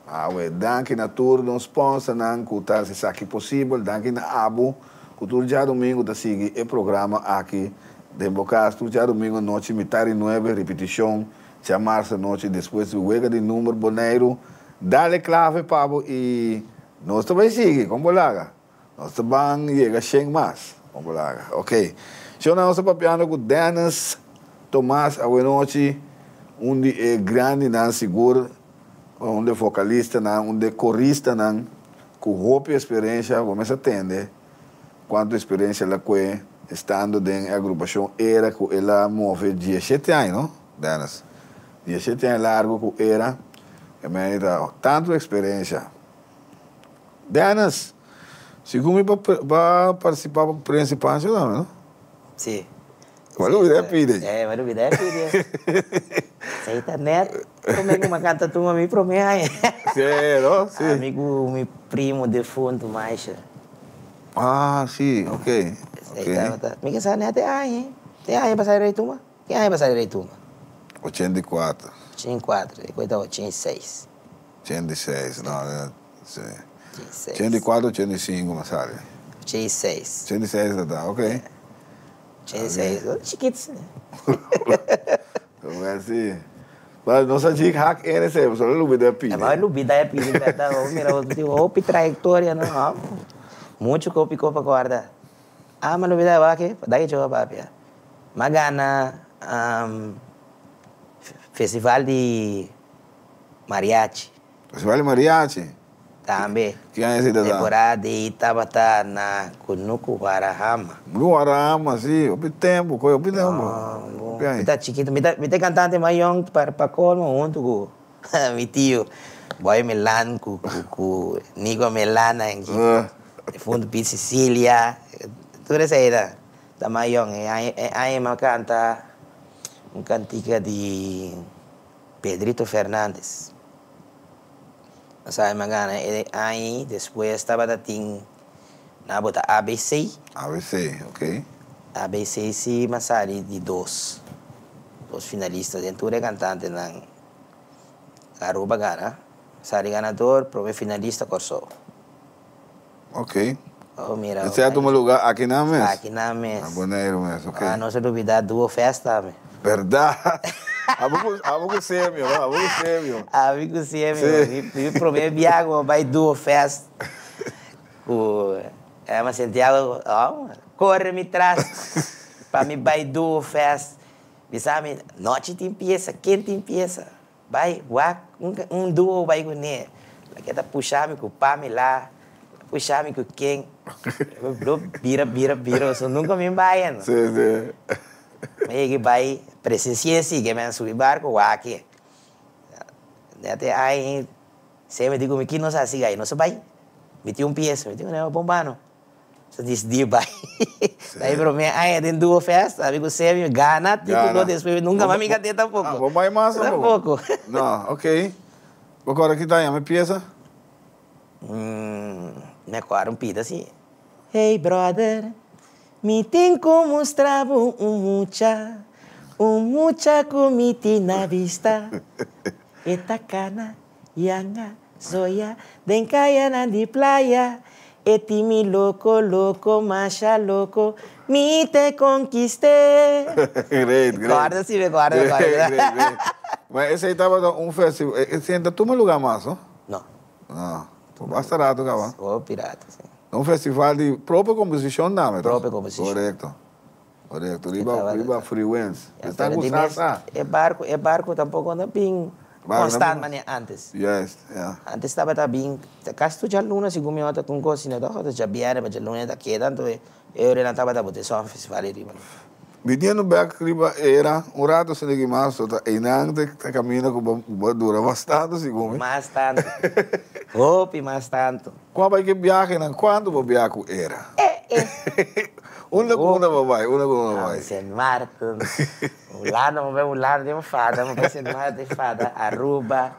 Algo danke na turno sponsor nan kuta se saki possível, danke na abo, kutur já domingo da sigue o programa aqui de Bocas, tu já domingo noite metade nove repetição, março noite depois o de número boneiro, dale clave Pablo e também sigue, como laga. Nós também chega sem mais, como laga. Ok. Eu não estou papiando com Dennis Tomás a noite, onde é grande na seguro, é vocalista, onde é corista, com roupa e experiência, vamos atender. Quanto experiência ela tem, estando dentro da agrupação, era ela move 17 anos, não? Dennis. 17 anos largo que era, e tanto experiência. Dennis, segundo vai participar da principal, não? Sim. Não me pide. É, mas não me pide. Sei. Como é que uma canta tu me promete? Sério? Sim. Amigo, meu primo defunto, mais. Ah, sim, ok. Me que essa neta é aí. Tem aí para sair rei tuma? Quem é aí para sair rei tuma? 84. 84, depois tá 86. 86, não? Sim. 86. 84 ou 85, mas sabe? 86. 86 tá, ok. 86. Chiquitos, né? Então é assim. Mas nossa dica hack é esse, só não lubida pide. É, mas lubida é pide, tá? Mira, hopi trajectória, não? Muito copi copa guarda. Ah, mas lubida é aqui, daí joga papia. Magana, um, festival de mariachi. Festival de mariachi? É esse da Temporada de Itabata na Kunuku Warahama. No Warahama, sim. Opi tempo, coi opi tempo. Me tá chiquito, me tá, me tá cantante maior para para colmo junto com [laughs] meu tio. Boy Melan, com com Nico Melana em Uh, fundo Pi Sicília. Tudo isso aí da da maior. Aí aí me canta um cantiga de Pedrito Fernandes. Sabe, magana, aí depois estava da na bota ABC, ABC, ok. ABC si masari de dos. Dos finalistas dentro de cantante ng Aruba Gana. Sari ganador, prove finalista corso. Ok. Oh, mira. Esse é do meu lugar aqui na mesa? Aqui na mesa. Ah, boneiro mesmo, ok. Ah, não se duvidar, duo festa, me. Verdade. [laughs] Com você, meu. Amigo sempre, Sim. me, me promete viago, vai duo festa. [laughs] O, é, mas Santiago, ó, corre me traz, para me vai duo festa. Me sabe, noite tem pieza, quem tem pieza? Vai, guá, um, um duo vai com ele. Lá tá puxar-me com o pame lá, puxar-me com quem. Vira, vira, vira, eu nunca me vai, não. Sim, sim. May que vai presenciar si que me subir barco aqui. Até aí se me digo me que não se aí não se vai. Me tinha um pies, me tinha um bombano. Se diz dia vai. Daí para mim aí dentro do festa, amigo se me gana, tipo não depois nunca mais me cadê tampouco. Ah, vamos mais massa, Tampouco. Não, ok. Agora aqui tá aí, a minha pieza. Hum, me acorda um pida assim. Hey brother, me tem como mostrar um mucha, um mucha comiti na vista. [laughs] Etacana, yanga, zoya, denkaya na di playa. Eti mi loco, loco, macha loco, me te conquistei. [laughs] great, great. Guarda sim, me guarda, me Great, guarda. great, great. Mas esse aí tava um festival. Esse ainda toma lugar mais, não? Não, Não. Pô, bastante, cara. sou pirata, sim. Um festival de própria composição, não, então? Própria composição. Correto. Correto. Estava- Riba, riba freelance. Está com salsa. É barco, é barco tampouco anda bem constante não- mania antes. Yes, yeah. Antes estava tá bem, caso já luna se gumi outra com cocina, tá já viene para luna da que tanto eu era estava da bote só um festival ali. Vidiendo back riba era, um rato se negi mas, so ta inang te te camina ko ba- ba dura bastante segundo. Mais tanto. Hope mais tanto. [laughs] Qual vai que viaje nan quando ba viaje era? Una com una babai, una com una Ah, babai. San Martin. Mulano, mo mulano de fada, mo San Martin de fada, Aruba.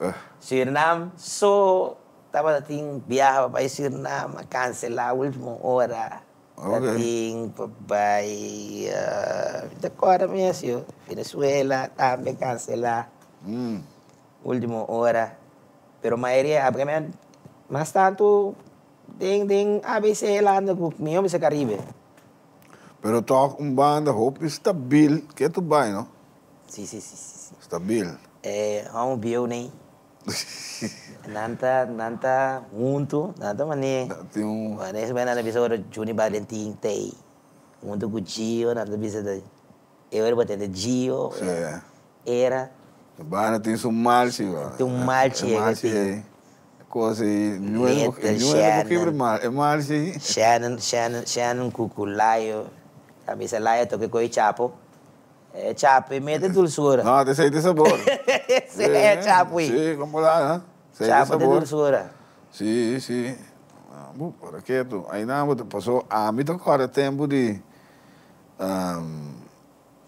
Ah, Suriname, so tava tem viaja para Suriname, cancelar a última hora. Tem papai, uh, agora mesmo, Venezuela também cancelar, Hum. última hora. Pero a maioria, obviamente, mas tanto, tem, tem ABC lá meu se Caribe. Pero toch een banda hoop is stabiel. Que tu vai, não? Sim, sim, sim, sim. Stabiel. Eh, vamos ver, né? [laughs] Nanta, nanta, muito, nanta mané. Tem um... Mané, se vai na episódio Juni Valentim, tem. Muito com Gio, nanta episódio. Eu era batendo Gio, É. era. De banda tem zo'n maaltje. hoor. Tem um maaltje, hè, hè. Coisa aí. Não é não é Shannon. quebra mal. É maaltje. Shannon, Shannon, Shannon Cucu, Laio. Camisa Laio, toque com o Chapo. É Chapo, e mete dulçura. Não, tem de sabor. Sim, é Chapo, aí. Sim, como lá, né? Sei de de dulçura. Sim, sim. Bom, para quieto. Aí não, passou a mim agora tempo de um,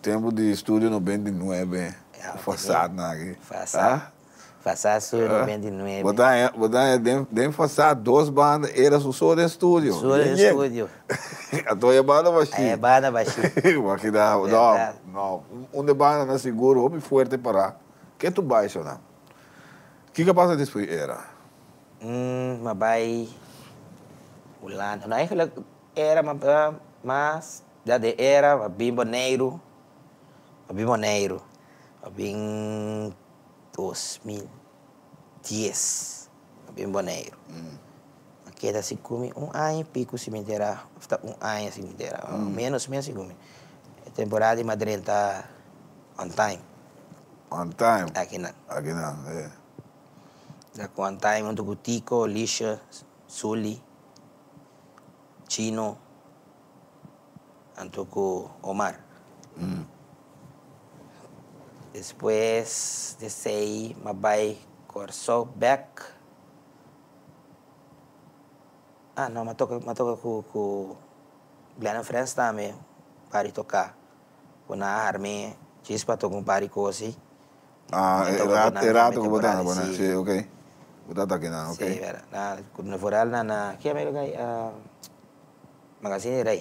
tempo de estúdio 99. Ah, Forçado na aqui. Pasassero ah, 29. Bodan, bodan dem, dem passar duas bandas, era o seu estúdio. Seu estúdio. [laughs] A tua é banda baixinha. É banda baixinha. [laughs] Aqui dá, não, não. Onde banda não é seguro, homem forte para. Que tu baixa, não? Que que passa depois era? Hum, mas vai Holanda. Na época era mas da de era bimboneiro. Bimboneiro. Bim 2010, bem boneiro. Hum. Aqui era se come um ano e pico se me terá, um ano se me terá, hum. menos, menos se A Temporada em Madrid está on time. On time? Aqui não. Aqui não, é. Da com on time, onde Gutico, Lixa, Suli, Chino, Antoco Omar. Hum. Después de sei, mabay Corso back. Ah, não, mas toca, mas toca com com Glenn Friends também, para tocar. Com a arme, chispa toca um pari cosi. Ah, era na- era na tu botar, temporada, botar. sim. Sim, ok. Botar aqui não, ok. vera. Na, na foral na na kaya may lagay ah magazine ray.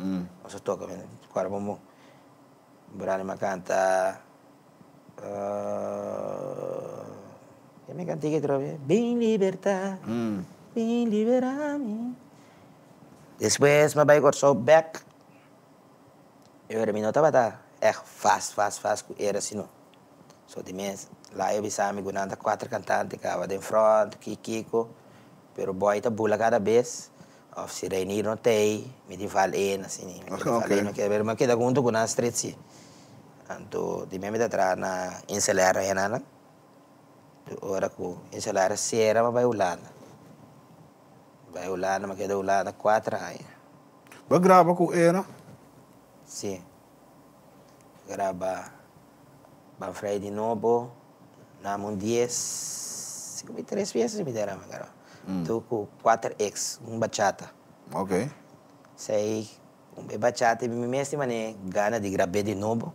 Hum. O sa toka men kwarbo mo. Brani makanta uh, Kaya may kanti kito rabi. Bem libertad, Hum. bem liberame. Después mabay ko so back. Eu era minota bata. Eh, fast, fast, fast. Era sino. So di mes, lá eu bisa mi gunanta quatro cantantes cava de front, Kikiko, pero boy ta bula cada vez. Of no tei, mi di fal en assim, mi di fal Okay. en, que ver ma queda junto com a street si. Anto di me mi da tra na inselera henana. Ora ku inselera sera ma vai ulana. Vai ulana, ma queda ulana quatro aí. Wat grava com era? Sim. Graba Banfrei de novo, Namon 10, cinco mil três vezes me deram, cara. Tu com 4X, um bachata. Ok. Sei, um bachata, me mesmo mané, gana de gravar de novo.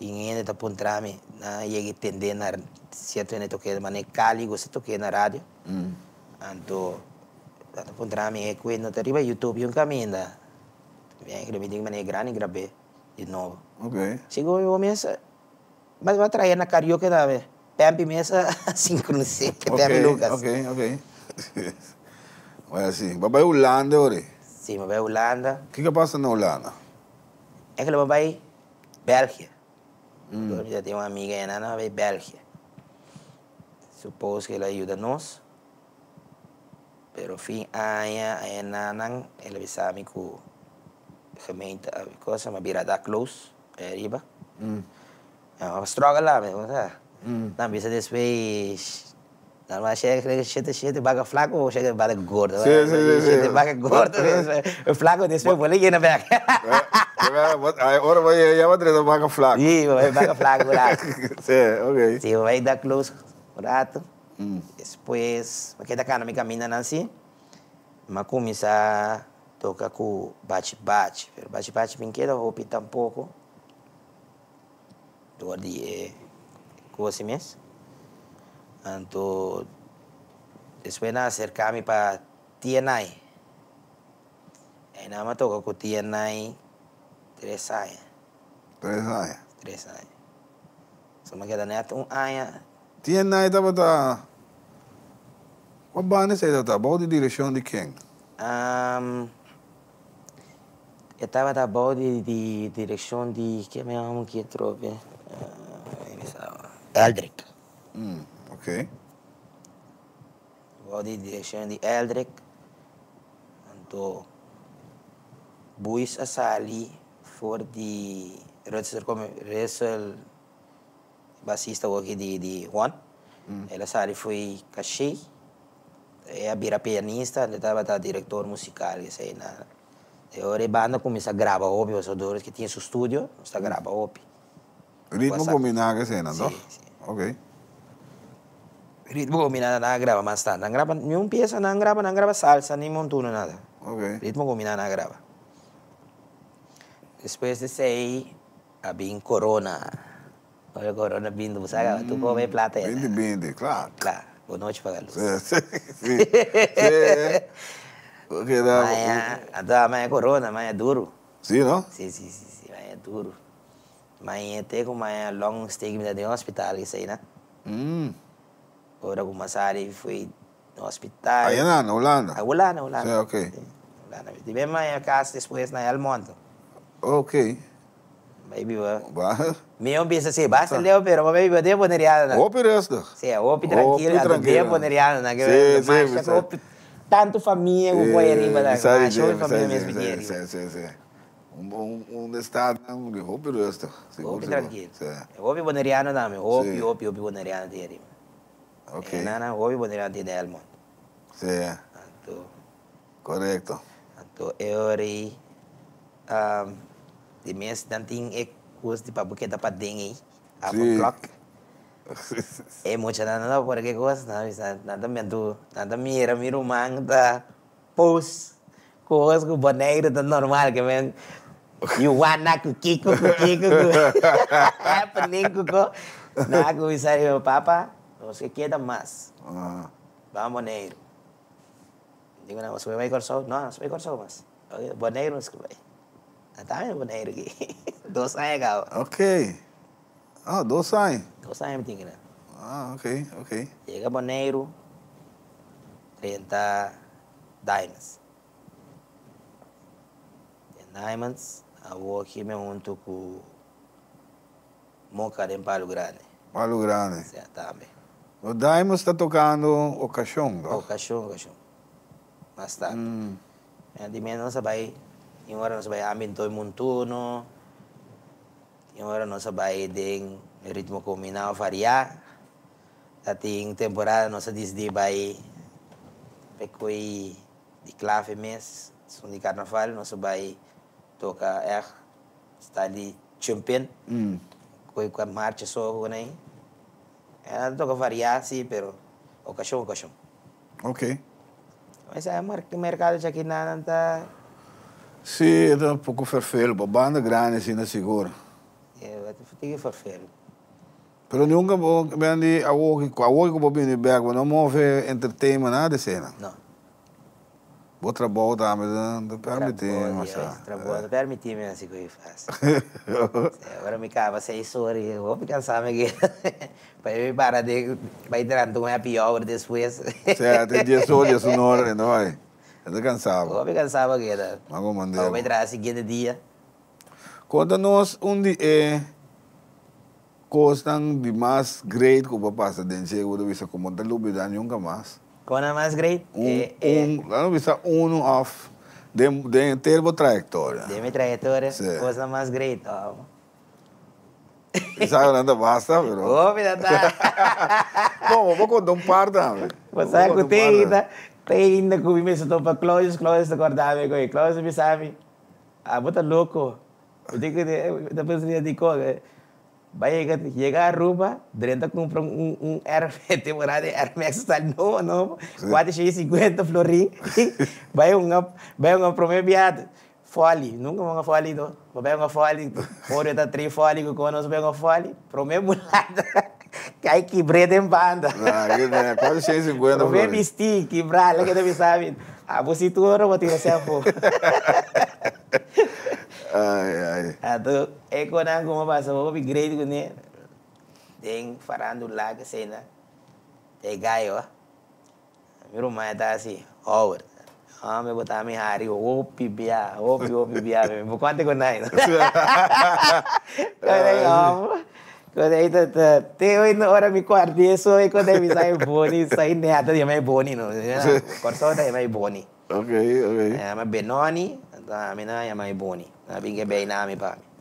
Ainda tá pontrame, na ia tender na certo ainda toquei mané cali, você toquei na rádio. Anto, tá pontrame é que no arriba YouTube um caminho da. Vem que me diga mané grande gravar de novo. Ok. Chegou eu mesa, [laughs] mas vai trair na carioca da vez. Pempe mesa sincronizei, Ok, Pempe Lucas. ok, ok. Olha assim, vai Holanda, ore. Sim, mas vai Holanda. O que que passa na Holanda? É que vai Bélgica. Eu já tenho uma amiga aí, ela vai Bélgica. Supôs que ela ajuda nós. Pero fim aia, aí nanan, ela avisava que o gemeente, a coisa, uma virada close, aí arriba. Hum. É uma stroga lá, mesmo, tá? Não, bisa depois... Não, mas chega, chega, chega, baga flaco ou chega baga gordo? Sim, sim, sim. Chega baga gordo, o flaco depois, vou ligar na baga. Agora vai já vai trazer vaca flaca. Sim, vai baga flaco lá. Sim, ok. Sim, vai dar close um rato. Hum. Depois, porque da cara me caminha assim, mas começa a tocar com bate-bate. Bate-bate me queda roupa tampouco. Do de é, coisa mesmo. Então, Después na acercar-me para TNI. Aí na me tocou com TNI três anos. Três anos. Três anos. Só me queda neto um ano. Tinha na etapa da... Qual banda é essa? Tá? Bom de quem? Um, eu estava da boa de, de direção de. que me amo que trove? Uh, Eldrick. Hum, ok. Boa de direção de Eldrick. Então, buis a sali voor die Rutsel, Rutsel bassista aqui de, de Juan. Ela sali foi cachê. É vira pianista, ele estava da diretor musical, isso aí na. Eu a banda começa a gravar óbvio, os odores que tinha seu estúdio, está grava óbvio. Ritmo What's up? combinado que cena, não? Sim, sim. Ok. Ritmo combinado não grava bastante, não grava nenhuma peça, não grava, não grava salsa, nem montuno, nada. Ok. Ritmo combinado não grava. Depois desse aí, havia Corona. Olha Corona vindo, você sabe, tu come plata. né? bindi, claro. Claro, boa noite para a luz. Sí. sí. [laughs] Porque Mas, então, mas é Corona, mas é duro. Sí, ¿no? Sim, sim, sim, sim, mas é duro. Mas até com uma long stigma de hospital, isso aí, né? Mm. Ora, com uma sali, foi no hospital. Allá na, na Holanda. Ah, na, wala Sí, ok. Wala na. Tivemos uma casa depois na Almonte. Ok. Baby, ba? Va. Meu bisa sih, basta leo, pero baby, ba dia poneriano na. Opi resto. Sim, opi tranquilo, Opi ato dia poneriano na. Sim, sim, mas sim. opi tanto família com foi arriba da. Mas de- família mesmo dinheiro. Sim, sim, sim. Um, um, um estado, um opi. Seguro, Opi tranquilo. Opi poneriano na, opi, opi, opi poneriano dia arriba. Ok. Eh, nana, opi poneriano dia de Almonte. Sí, Anto, correcto. anto, eori, um, di mes danting ek kus di pabuketa pa dingi, half Sim. o'clock. [laughs] Eh, mucha na na por que coisa, na bisa, nada me tu, nada mira, mira o mang da pos, coisa com boneiro da normal que vem. [laughs] You want na ku kiko ku kiko ku. Happening ku ko. Na ku bisa yo papa, os que queda más. Ah, Vamos boneiro. Digo, não, você vai corso? Não, você vai corso mas. Ok, Boneiro, você vai. Ah, tá vendo boneiro aqui? [laughs] Dois anos, gal. ok. Ah, dois anos. Dois anos, me tinha, né? Ah, ok, ok. Chega Boneiro, 30 diamonds. Tem diamonds, a vou aqui me junto com Moca de Palo Grande. Palo Grande. O Daimon está tocando o caixão, O não? cachorro, cachorro. Bastante. Hum. Yan, di menos sabay. Yung oras na sabay amin to'y muntuno. Yung oras no sabay ding ritmo ko minaw faria. Dating temporada no sa disdi bay pekoy di clave mes. So di carnaval no sabay toka er stali champion. Mm. Koy kwa marcha so ko na Eh, toka faria sí, pero ocasión, ocasión. Ok. Mas é mar mercado já aqui na nanta Sim, é um pouco vervelho. A banda grande, assim, na segura. é tige farfel. Pero nunca vou vendi a woki, a woki ko bini bag, não move entertainment nada cena. Não. Vou trabalhar também, não permite, mas Trabalho, permite-me assim que eu faço. [laughs] Agora me cava seis horas, eu vou ficar sabe que para eu parar de vai durante uma pior depois. [laughs] Certo, dia só, dia sonora, não vai. Eu. Vou ficar sabe que era. Mas vou Vou mandar. vai trazer seguinte dia. Conta-nos onde é costam de mais great que o passa dentro chego de vista como da lubida nunca mais. É mais great, é, um, lá no vista um off de de termo trajetória. de minha trajetória, Sim. coisa mais great. Oh. Sabe nada basta, pero. Ô, vida tá. Bom, [laughs] vou contar um par também. Você é que tem ainda, tem ainda que me estou para Clóvis, Clóvis te acordava com ele. Clóvis me sabe, ah, bota louco. Eu digo que depois eu digo, vai chegar a Aruba, Drenta compra um, um Air, temporada Air Max [laughs] [laughs] está novo, novo, 450 florim, vai uma, vai uma promebiada. Fole, nunca uma fole, não. Vai uma fole, fora tá três fole, com nós vai uma fole, promete mulata. Cai quebrei em banda. Que né, quase 150 Não vem flores. vestir, quebrar, lá que deve saber. Ah, você tu ora, vou tirar essa foto. Ai, ai. Ato, é quando eu como passa, vou upgrade com. Tem farando lá que cena. Tem gaio, ó. Meu irmão tá assim, Howard. Ah, me botar minha área, opi, bia, opi, opi, bia. Me conta com nós. [laughs] Quando aí, ó. Quando aí, tem hoje na hora me cortei, só aí quando me sai boni, sai neta, é mais boni, não. [laughs] Cortou, é mais boni. Ok, ok. É, mas Benoni, amina ya maibuni napinga bei nami pami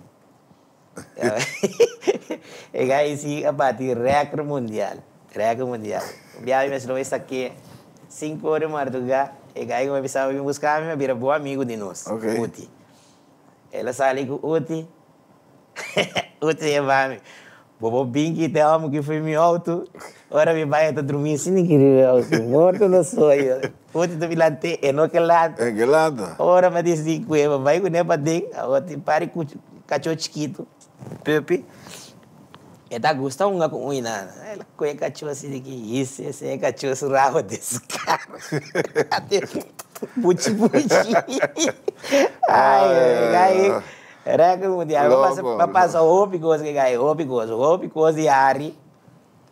Ega [laughs] isi eh, a partir reacro mundial, reacro mundial. Viaje me lo ves aqui, 5 horas de madrugada, ega eh, aí eu pensava me buscar, me vira bom amigo de nós, okay. Uti. Eh, Ela sai ali com Uti. [laughs] Uti e é mami. Bobo Binky te amo que foi meu auto. Ora me vai a dormir sem nem querer auto. Morto no sonho. Uti tu vilante, é no que lado. É que lado? Ora me disse que eu vai com nepa ding, agora te pare com cachorro chiquito. Pepe. E tá gostando um com ina. Ela com cachorro assim que isso, esse é cachorro surrado desse cara. [laughs] Até puti puti. Ai, ai. Regra mundial. Louco. Papa passa o picoso que cai, o picoso, o picoso e ari.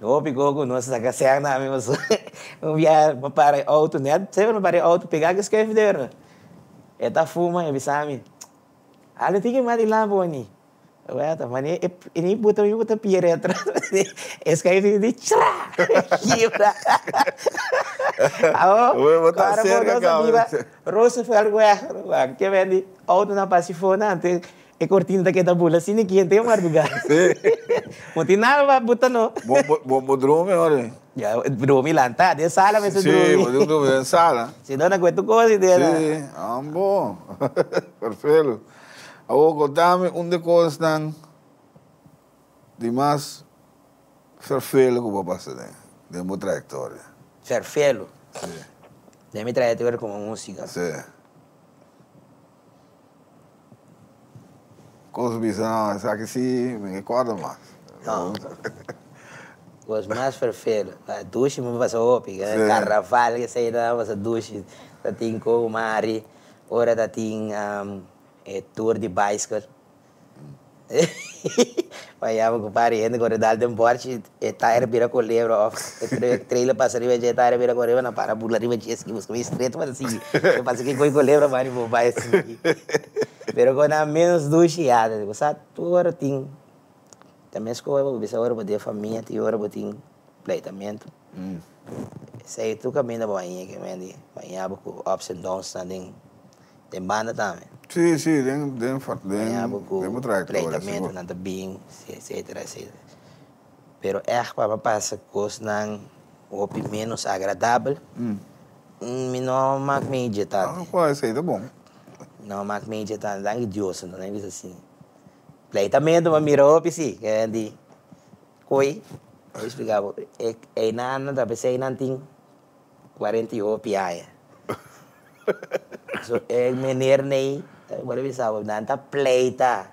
O picoso nossa saca serra na mesma. [laughs] Um via para auto, né? Sempre para auto pegar que escreve dentro. Eta fuma, ya bisa amin. Ada tiga mati lah boni. Wah, teman ini ini buta ini buta pier atrás. [laughs] Es que aí de. Quebra. Ah, [laughs] Ué, botar cerca, calma. Rosa foi algo é, que vende auto na passifona ante e cortina [laughs] [laughs] da [laughs] que da bula sini que tem uma lugar. Monti nada vai botar no. Bom, bom, bom, bom drone, olha. Ya, bromi lanta, de sala mas Sim, bom bromi. drone em sala. Se não aguento coisa dela. Sim, ah, bom. Perfeito. Agora, contame onde coisas estão de mais perfeito que você passa de, de uma trajetória. Ferfelo. De mi trajetória como música. Sim. Bizarras, essa aqui sim, me recorda mais. Não. [laughs] Os mais perfeitos. A duche me passou. Sim. Carnaval que sai da nossa duche. Da tem com mari. Ora da tem um, é, tour de bicycle. E tire bira com lembro off. Trailer passa riba de tire bira com lembro na para riba de esqui busca me estreito mas assim. Eu passo que coi com lembro mari vou vai assim. Pero quando a menos duche já, digo, sabe, tu ora tem também escola, eu bisa ora poder família, tem ora botin pleitamento. Sei tu caminho da banha que me di, banha com ups and downs também. Tem banda também. Sim, sim, tem, tem, tem, tem pleitamento, sim. nada bem, etc, etc. Pero é para passar coisas não o menos agradável. Hum. Não mag media Ah, tanto. pô, esse aí tá bom. Não mag media tanto, não é idioso, não é isso assim. Pleitamento, mas mirou op sim, que é de coi. Eu explicava, é é nada, da pessoa não tem 48 anos. [laughs] So, é menir nem, agora pensava, não tá pleita.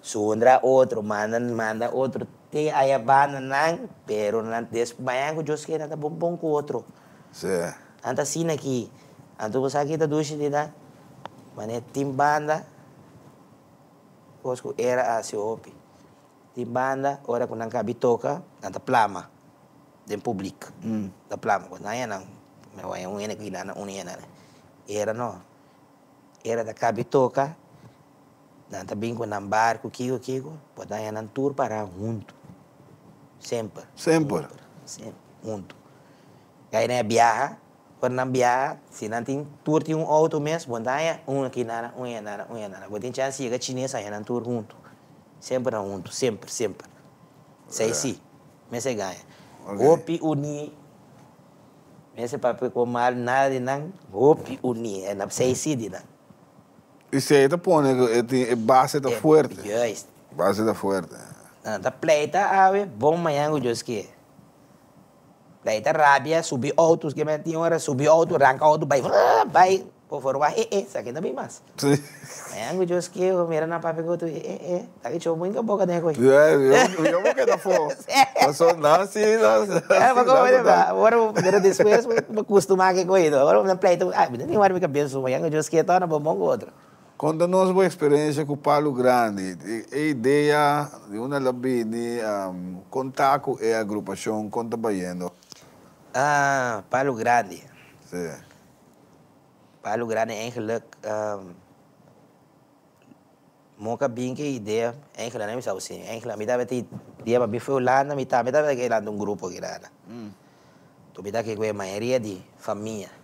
Sundra outro, manda, manda outro. Tem aí a banda, não, pero não, desmanhã que eu não bom bom com outro. Sim. Anta sina aqui, anto você aqui da ducha de dar, mas é tim banda, Cosco era a COP. Tim banda, ora quando cabe toca, anta plama, dem público, da plama, quando aí não, me vai um ene que não, um ene, era não, era da cabe toca, anta bem com um barco, kiko, kiko, pode aí não tour para junto, sempre. Sempre. Sempre, junto. Kaya na biyaha, quando não biyaha, se não tem tour tem um auto mesmo, bom daí um aqui nada, um é nada, um é nada. Quando tem chance chega chinês aí não tour junto. Sempre junto, sempre, sempre. Sei sim, mas você ganha. Opi uni, papel com mal nada não, opi uni, é sei sim de não. E se aí tá pondo, é, é, é base tá forte. Yes. Base tá forte. Ah, da pleita ave, bom manhã o Deus que. Pleita rabia, subir autos que me tinha hora, subir auto, arranca auto, vai, vai, eh, eh, isso aqui também mais. Sim. Aí eu just que eu mira na papi goto, eh, eh, tá que chovo muito boca né, coi. É, eu, eu vou quedar fora. Eu sou nasci, nasci. É, mas como é, agora agora depois me acostumar que com isso. Agora na pleito, ah, mas nem hora me cabeça, mas eu just que tá na bom outro. Conta-nos uma experiência com o Paulo Grande. A ideia de uma labine, um, contato e a agrupação, conta baiano. Ah, Palo Grande. Sim. Palo Grande eigenlijk um, moka binke idea eigenlijk nem zou zien eigenlijk mi dapat dia ba bifu lana mi ta mi dapat que landa un grupo que lana. Tu mi que que maioria di família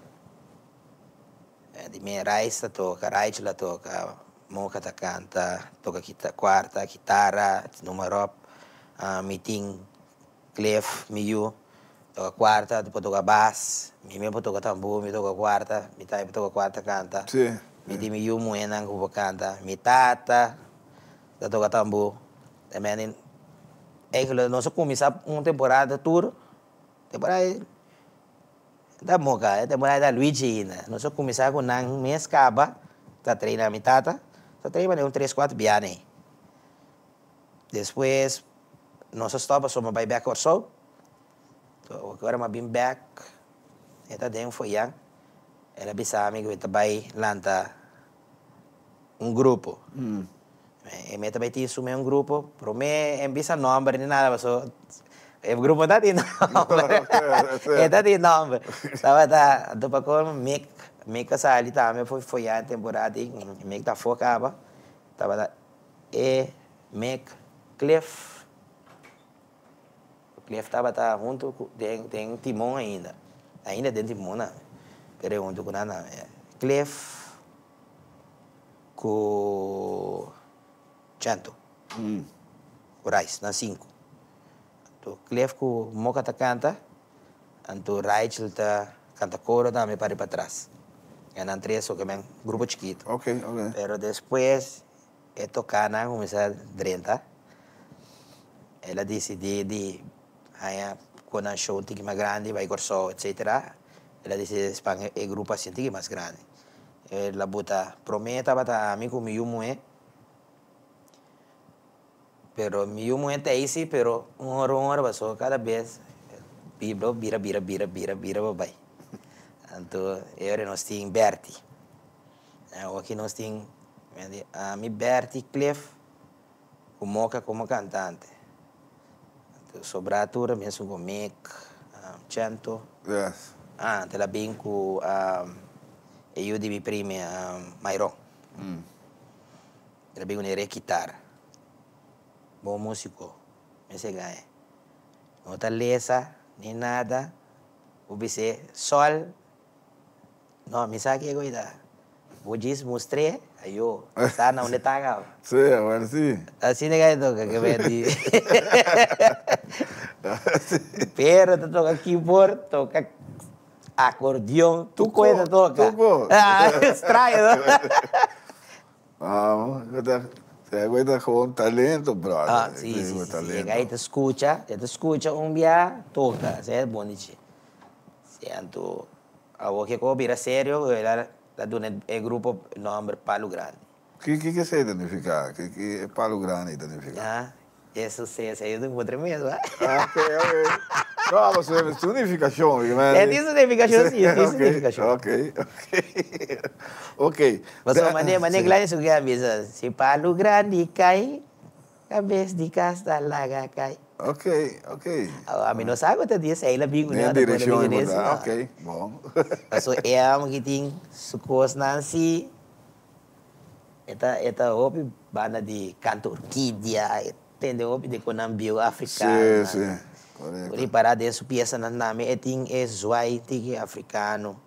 di me raista toca raich la toca moka ta canta toca kita quarta guitarra numero uh, meeting clef miu toca quarta depois toca bass mi me toca tambor mi toca quarta mi ta toca quarta canta. Sim. mi di mi yu muenang kubo canta mi tata da toca tambor. Também eigenlijk nós começar uma temporada tour temporada da moca temporada da Luigi ainda. Nós começar com nang mês caba tá treina mi tata tá treina um três quatro biane depois nós stop so my back so so agora ma been back. Eta den foi yang ela bisa amigo eta bay lanta um grupo. E me também tinha assumir um grupo pro me em bisa nome nem nada so o grupo tá de nome [laughs] eta [laughs] de nome tava tá do pacote mic mic sali também foi foi a temporada e mic tá focava tava tá e mic cliff o Cliff estava tá junto tem tem timão ainda. Ainda tem timão né? Pero junto com nada Cliff com Chanto. O Rice na cinco. To Cliff com Moca tá canta. Anto Rachel tá canta coro também para para trás. E na três o que men grupo chiquito. Ok, ok. Pero después, esto cana começar a 30. Ela decidiu de, aí, quando a show tique mais grande, vai corso, etc. Ela decidiu expandir o grupo assim tique mais grande. Ela bota, prometa para mim com meu moe. Pero meu moe tá aí, pero uma hora, uma hora, passou cada vez. Biblo, bira, bira, bira, bira, bira, babai. Então, eu nós tínhamos Berti. Eh, aqui nós temos a mi Berti Cliff, com Moca como cantante. Sobratura, mesmo com Mick, um, Chanto. Yes. Ah, ela bem com um, eu de prima, um, Mairon. Ela bem com ele guitarra. Bom músico, me se ganha. Não tá lesa, nem nada. O bice, sol. Não, me sabe que coisa. Vou dizer, mostrei, aí eu, está na onde tá, Sim, agora sim. Assim de kayo toca que pwede. Pero tu toca keyboard, toca acordeón, tu Tuco, puedes tocar. tuco. Ah, estranho, ¿no? Ah, você aguenta com talento, brother. Ah, sí, Tem [laughs] [laughs] sí, com sí. talento. Llega ahí, te escucha, te escucha un día, toca, es bonito. Siento, a vos que como vira serio, era de el grupo nombre Palo Grande. O que, que, que você identificar? Que, que é Palo Grande identificar? Ah, eso sí, eso yo tengo tremendo, ¿ah? Ah, ok, ok. Não, mas é significação, mas... É de significação, sim, é de [laughs] Ok, significação. Ok, ok. ok. Mas o mané, mané sim. claro isso que a mesa. Se palo grande cai, cabeça de casta larga cai. Ok, ok. A mim não sabe quanto dias aí, ela bingo, Nem a né? direção é verdade. Ok, bom. Mas o é um que tem sucos nansi. Eta, eta opi banda de canto orquídea, entendeu? Opi de conambio africano. Sim, sim. Por Correto. parar dessa peça na nome, é tem é zoai, tem africano,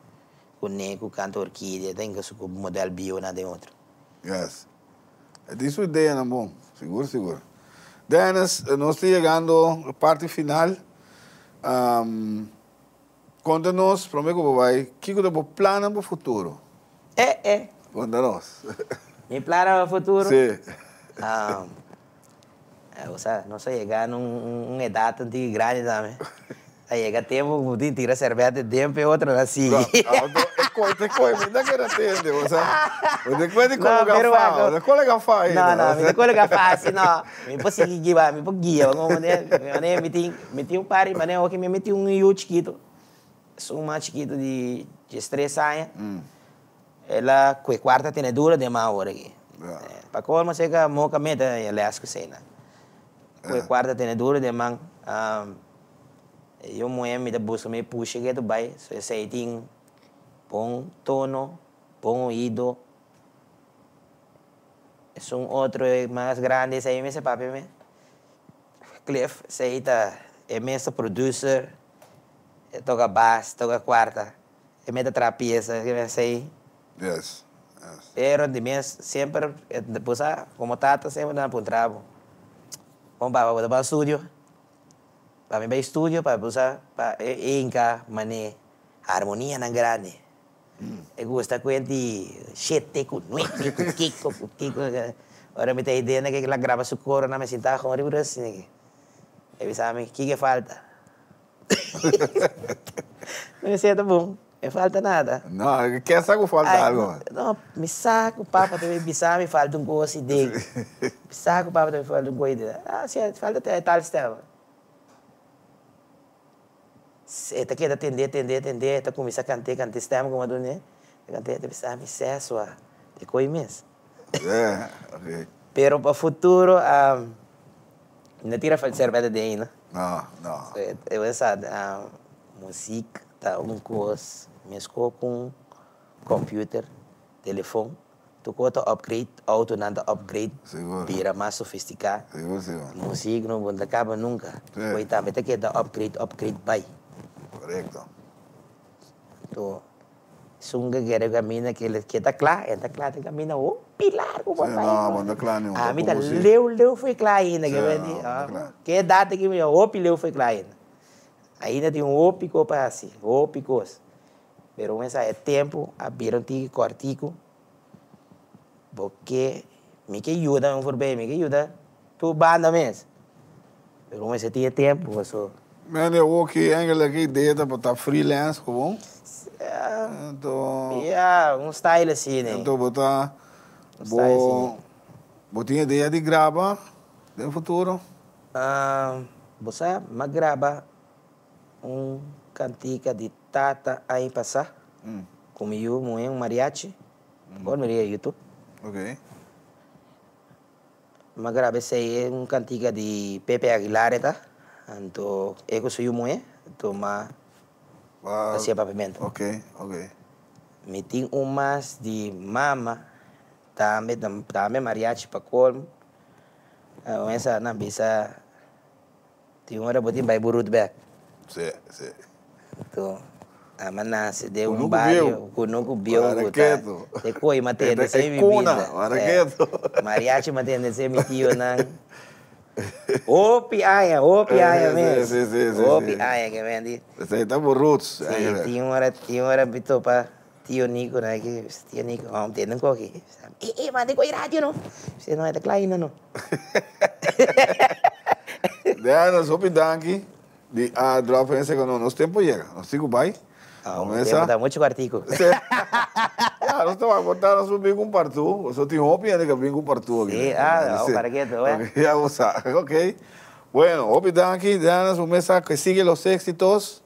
com negro, canto orquídea, que o modelo bio na de outro. Yes. Disso ideia, não bom? Seguro, seguro. Dennis, nós estamos chegando à parte final. Um, Conta-nos, prometo que vai, o que você plana para o futuro? É, é. Conta-nos. Mi plano no futuro. Sim. Um, é, o sea, não sei, chegar num um idade grande também. Aí chega tempo, o dia tira cerveja de tempo e outro assim. É coisa, é coisa, ainda que era atende, você. Depois de Não, colega faz, bueno. de colega faz. Não, não, me colega fácil, não. Me pôs aqui, guia, me pôs guia. Como né, né, meti, meti um pare, mas né, ok, me meti um io chiquito. Sou um mais chiquito de, de três anos. Ela, com quarta tem dura de uma hora aqui. Ah. Para colma, sei que a moca meta, ela é as que sei, né? Com quarta tem dura de uma eu moem me da busca me puxa que tu vai, so sei tem bom tono, bom ouído. Es un otro más grande, sei me se papi me. Cliff, sei tá, é mesmo producer, é toca bass, toca quarta, é meta trapieza, que me sei. Yes. yes. Pero de mes sempre, eh, depois como tata sempre dá para um trabo. Vamos para o estúdio. Para para estúdio, para usar para inca, mané, harmonia na grande. Eu gosto ele sete com noite, com kiko, com kiko. Ora me tem ideia que ela grava su coro na me sinta com ele assim. Eu pensava, o que que falta? [laughs] Me sinto bom, não falta nada. Não, quer saber que falta Ai, algo? Não, me saco, papa também, me saco, me falta um coisa dele. Me saco, papa também, falta um coisa dele. Ah, sim, falta até tal sistema. Você tá querendo atender, atender, atender, tá começando a cantar, cantar sistema como a dona, cantar, tá pensando, me cesso, ah, de coisa mesmo. É, [laughs] ok. Pero para o futuro, um, não tira falta cerveja de aí, né? Não, não. Eu pensava, a música, tá um coisa, mescou com computer, telefone, tu conta upgrade, auto nada upgrade, Seguro. vira mais sofisticado. Seguro, seguro. Música não acaba nunca. Pois também tem que dar upgrade, upgrade vai. Correcto. Então, sunga quer camina que ele que tá claro, está claro, tem camina o pilar o Sim, não, não claro nenhum. A mim tá Como se- leu, leu foi claro ainda, que vai dizer, ah, que data que me o leu foi claro ainda. Ainda tem um ópico para assim, ópicos. Pero essa é tempo, abriram tique cortico, porque me que ajuda, um for bem, me que ajuda, tu banda mesmo. Pero esse tinha tempo, eu Men eu ook hier eigenlijk ideeën dat het freelance gewoon. Ja, Então, ja, um style assim, né? então Está bo botinha ideia de gravar no futuro. Ah, você magraba um cantica de tata aí passar, Hum, comigo um mariachi, pode me ver YouTube. ok. Magraba esse aí um cantica de Pepe Aguilar, tá? Então, eu sou um então mas Ah, assim é pavimento. ok, ok. Me tem umas de mama, também, também mariachi para colmo. Ah, essa não bisa, tem uma hora botin vai burut back. Sim, sim. Então, a mana se deu um barrio, viu. kunuku viu, tá? quieto. Te coi matende É- sem bebida. quieto. Mariachi matende sem mi tio. [laughs] Opi aya, opi É, aya sim, mesmo. sim, sim, sim, aya que vende. Roots. Sim, eigenlijk. tinha uma hora, tinha uma hora bitou para tio Nico, né? Que tio Nico, vamos ter um coque. Eh, eh, mas tem coi rádio não? Você não é da Kleina não. [laughs] Ja, dan is op je dankie. Die ah, drop en zeggen, no, nos tempo llega. Nos sigo bij. Ah, Vamos o essa. tempo tá muito quartico. Ja, nós estamos a botar nós subir com partu. Eu só tenho hopi e que vim com partu. Sí, ah, para qué, tú, eh. Ya vos sabes, ok. Bueno, hopi dankie, Diana, su mesa que sigue los éxitos.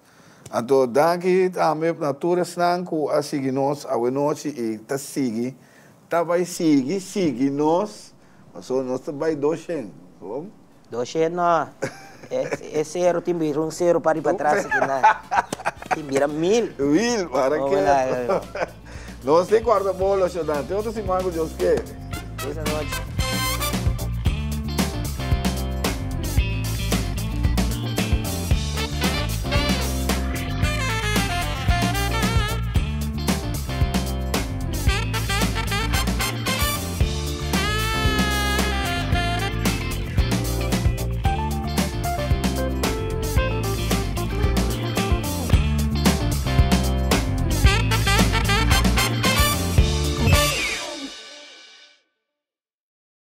Então, dankie também na tua snang ku a seguir nós a noite e tá sigue. Tá vai sigue nós. Mas só nós tá vai doxen. Vamos? No. [laughs] É, é zero, tem vira um zero para ir para [laughs] trás aqui na. Tem vira mil. Will, para Oh, que? wala. [laughs] Nós tem guarda-bola, Xodante. Outro se mago Deus quer. Essa noite.